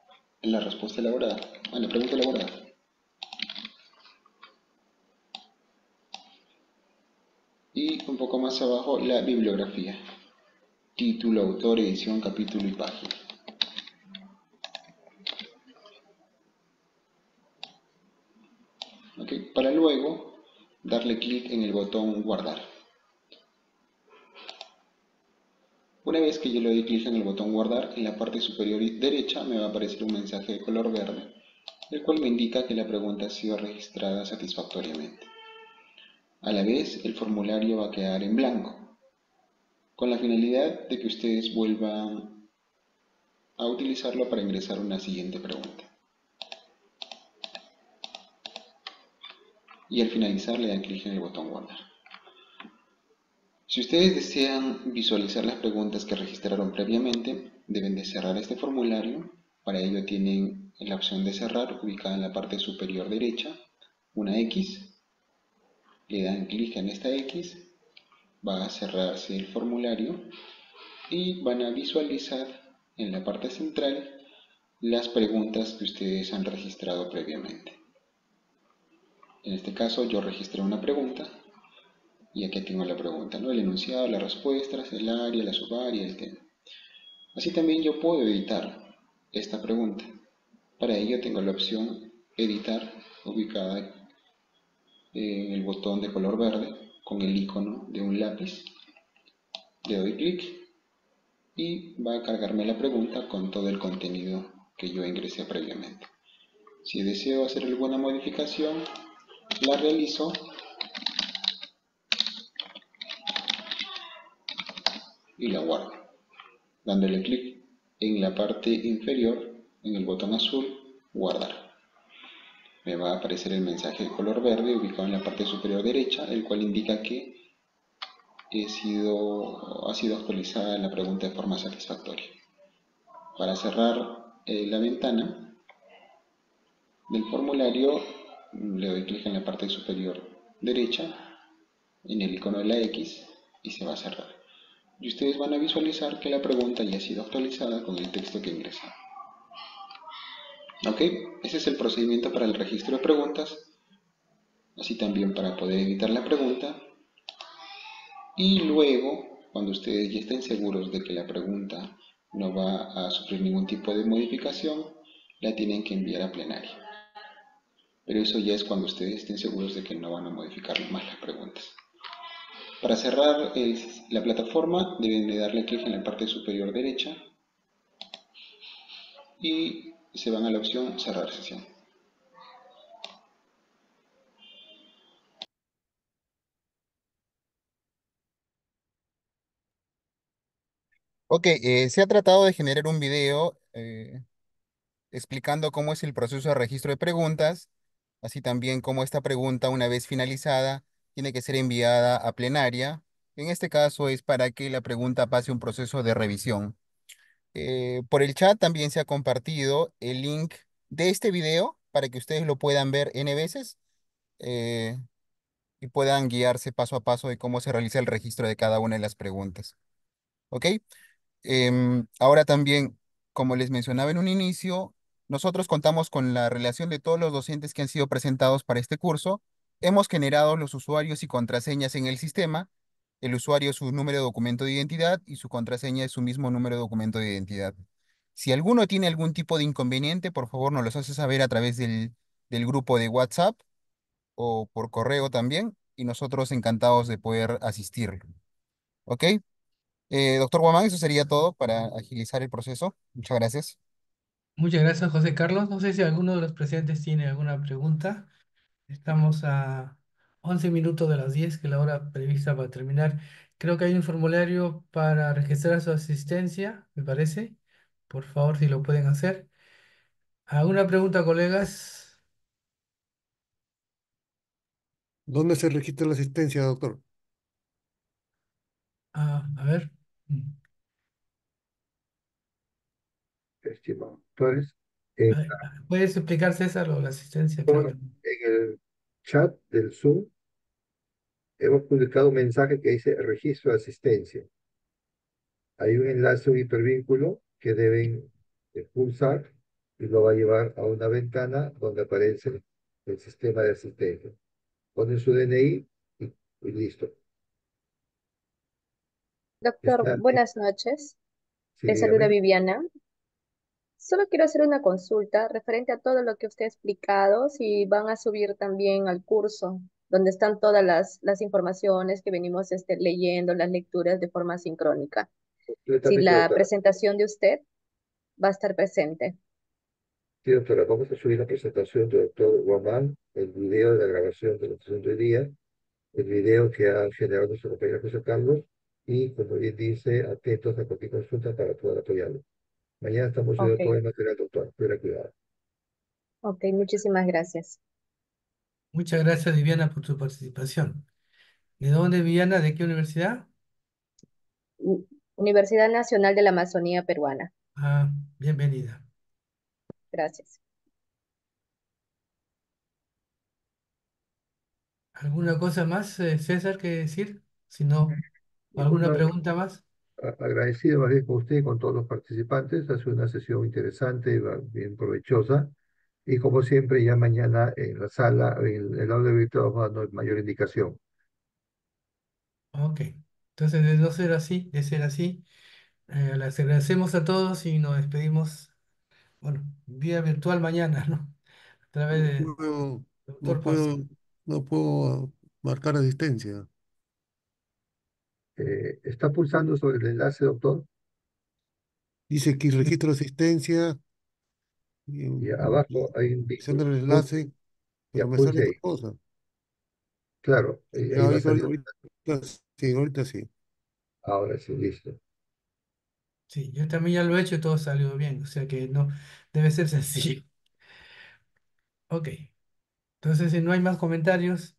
la respuesta elaborada, a la pregunta elaborada. Y un poco más abajo la bibliografía, título, autor, edición, capítulo y página. Okay. Para luego darle clic en el botón guardar. Una vez que yo le doy clic en el botón guardar, en la parte superior derecha me va a aparecer un mensaje de color verde, el cual me indica que la pregunta ha sido registrada satisfactoriamente. A la vez, el formulario va a quedar en blanco, con la finalidad de que ustedes vuelvan a utilizarlo para ingresar una siguiente pregunta. Y al finalizar le dan clic en el botón guardar. Si ustedes desean visualizar las preguntas que registraron previamente, deben de cerrar este formulario. Para ello tienen la opción de cerrar ubicada en la parte superior derecha, una X. Le dan clic en esta X va a cerrarse el formulario y van a visualizar en la parte central las preguntas que ustedes han registrado previamente. En este caso yo registré una pregunta y aquí tengo la pregunta, ¿no? el enunciado, las respuestas, el área, la subárea, el tema. Así también yo puedo editar esta pregunta. Para ello tengo la opción editar ubicada en el botón de color verde con el icono de un lápiz. Le doy clic y va a cargarme la pregunta con todo el contenido que yo ingresé previamente. Si deseo hacer alguna modificación, la realizo y la guardo, dándole clic en la parte inferior, en el botón azul, guardar me va a aparecer el mensaje de color verde ubicado en la parte superior derecha, el cual indica que he sido, ha sido actualizada la pregunta de forma satisfactoria. Para cerrar eh, la ventana del formulario, le doy clic en la parte superior derecha, en el icono de la X, y se va a cerrar. Y ustedes van a visualizar que la pregunta ya ha sido actualizada con el texto que ingresaron. ¿Ok? Ese es el procedimiento para el registro de preguntas. Así también para poder editar la pregunta. Y luego, cuando ustedes ya estén seguros de que la pregunta no va a sufrir ningún tipo de modificación, la tienen que enviar a plenaria. Pero eso ya es cuando ustedes estén seguros de que no van a modificar más las preguntas. Para cerrar la plataforma deben de darle clic en la parte superior derecha y se van a la opción cerrar sesión. Ok, eh, se ha tratado de generar un video eh, explicando cómo es el proceso de registro de preguntas, así también cómo esta pregunta, una vez finalizada, tiene que ser enviada a plenaria. En este caso es para que la pregunta pase un proceso de revisión. Eh, por el chat también se ha compartido el link de este video para que ustedes lo puedan ver N veces eh, y puedan guiarse paso a paso de cómo se realiza el registro de cada una de las preguntas. ¿Ok? Em, ahora también, como les mencionaba en un inicio, nosotros contamos con la relación de todos los docentes que han sido presentados para este curso. Hemos generado los usuarios y contraseñas en el sistema el usuario es su número de documento de identidad y su contraseña es su mismo número de documento de identidad. Si alguno tiene algún tipo de inconveniente, por favor nos los hace saber a través del, grupo de WhatsApp o por correo también, y nosotros encantados de poder asistirlo. ¿Ok? Eh, doctor Guamán, eso sería todo para agilizar el proceso. Muchas gracias. Muchas gracias, José Carlos. No sé si alguno de los presentes tiene alguna pregunta. Estamos a 11 minutos de las 10, que es la hora prevista para terminar. Creo que hay un formulario para registrar su asistencia, me parece. Por favor, si lo pueden hacer. ¿Alguna pregunta, colegas? ¿Dónde se registra la asistencia, doctor? Ah, a ver. Entonces, ¿Puedes explicar, César, lo de la asistencia? en el chat del Zoom hemos publicado un mensaje que dice registro de asistencia. Hay un enlace, un hipervínculo que deben pulsar y lo va a llevar a una ventana donde aparece el sistema de asistencia. Ponen su DNI y, listo. Doctor, buenas noches. Le saluda Viviana. Solo quiero hacer una consulta referente a todo lo que usted ha explicado, si van a subir también al curso donde están todas las, las informaciones que venimos este, leyendo, las lecturas de forma sincrónica. si la doctora. presentación de usted va a estar presente. Sí, doctora, vamos a subir la presentación del doctor Guamán, el video de la grabación de la sesión de hoy día, el video que ha generado nuestro compañero José Carlos, y como bien dice, atentos a cualquier consulta para poder apoyarlo. Mañana estamos subiendo todo el material, doctor. Cuida cuidado. Ok, muchísimas gracias. Muchas gracias, Viviana, por tu participación. ¿De dónde, Viviana? ¿De qué universidad? U- Universidad Nacional de la Amazonía Peruana. Ah, bienvenida. Gracias. ¿Alguna cosa más, eh, César, que decir? Si no, ¿alguna pregunta más? A- agradecido más bien con usted y con todos los participantes. Ha sido una sesión interesante, bien provechosa. Y como siempre, ya mañana en la sala, en el audio virtual, vamos dando mayor indicación. Ok. Entonces, de no ser así, de ser así, eh, les agradecemos a todos y nos despedimos, bueno, vía virtual mañana, ¿no? A través de No puedo, doctor no puedo, no puedo marcar asistencia. Eh, ¿está pulsando sobre el enlace, doctor? Dice que registro de asistencia. Y, Y abajo hay un el enlace, pero ya me sale otra cosa. Claro, ahí, Ya, ahí ahorita, ahorita sí, ahorita sí. Ahora sí, listo. Sí, yo también ya lo he hecho y todo salió bien, o sea que no, debe ser sencillo. Ok. Entonces, si no hay más comentarios,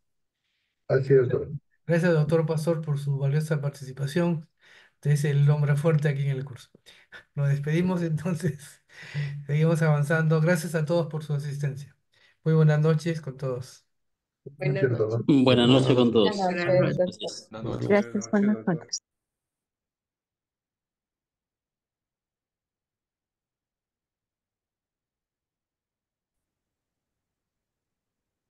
Así es, doctor. Gracias, doctor Pastor, por su valiosa participación. Usted es el hombre fuerte aquí en el curso. Nos despedimos entonces. Seguimos avanzando. Gracias a todos por su asistencia. Muy buenas noches con todos. Buenas noches. ¿no? Buenas noches con todos. Buenas noches. Gracias, buenas noches.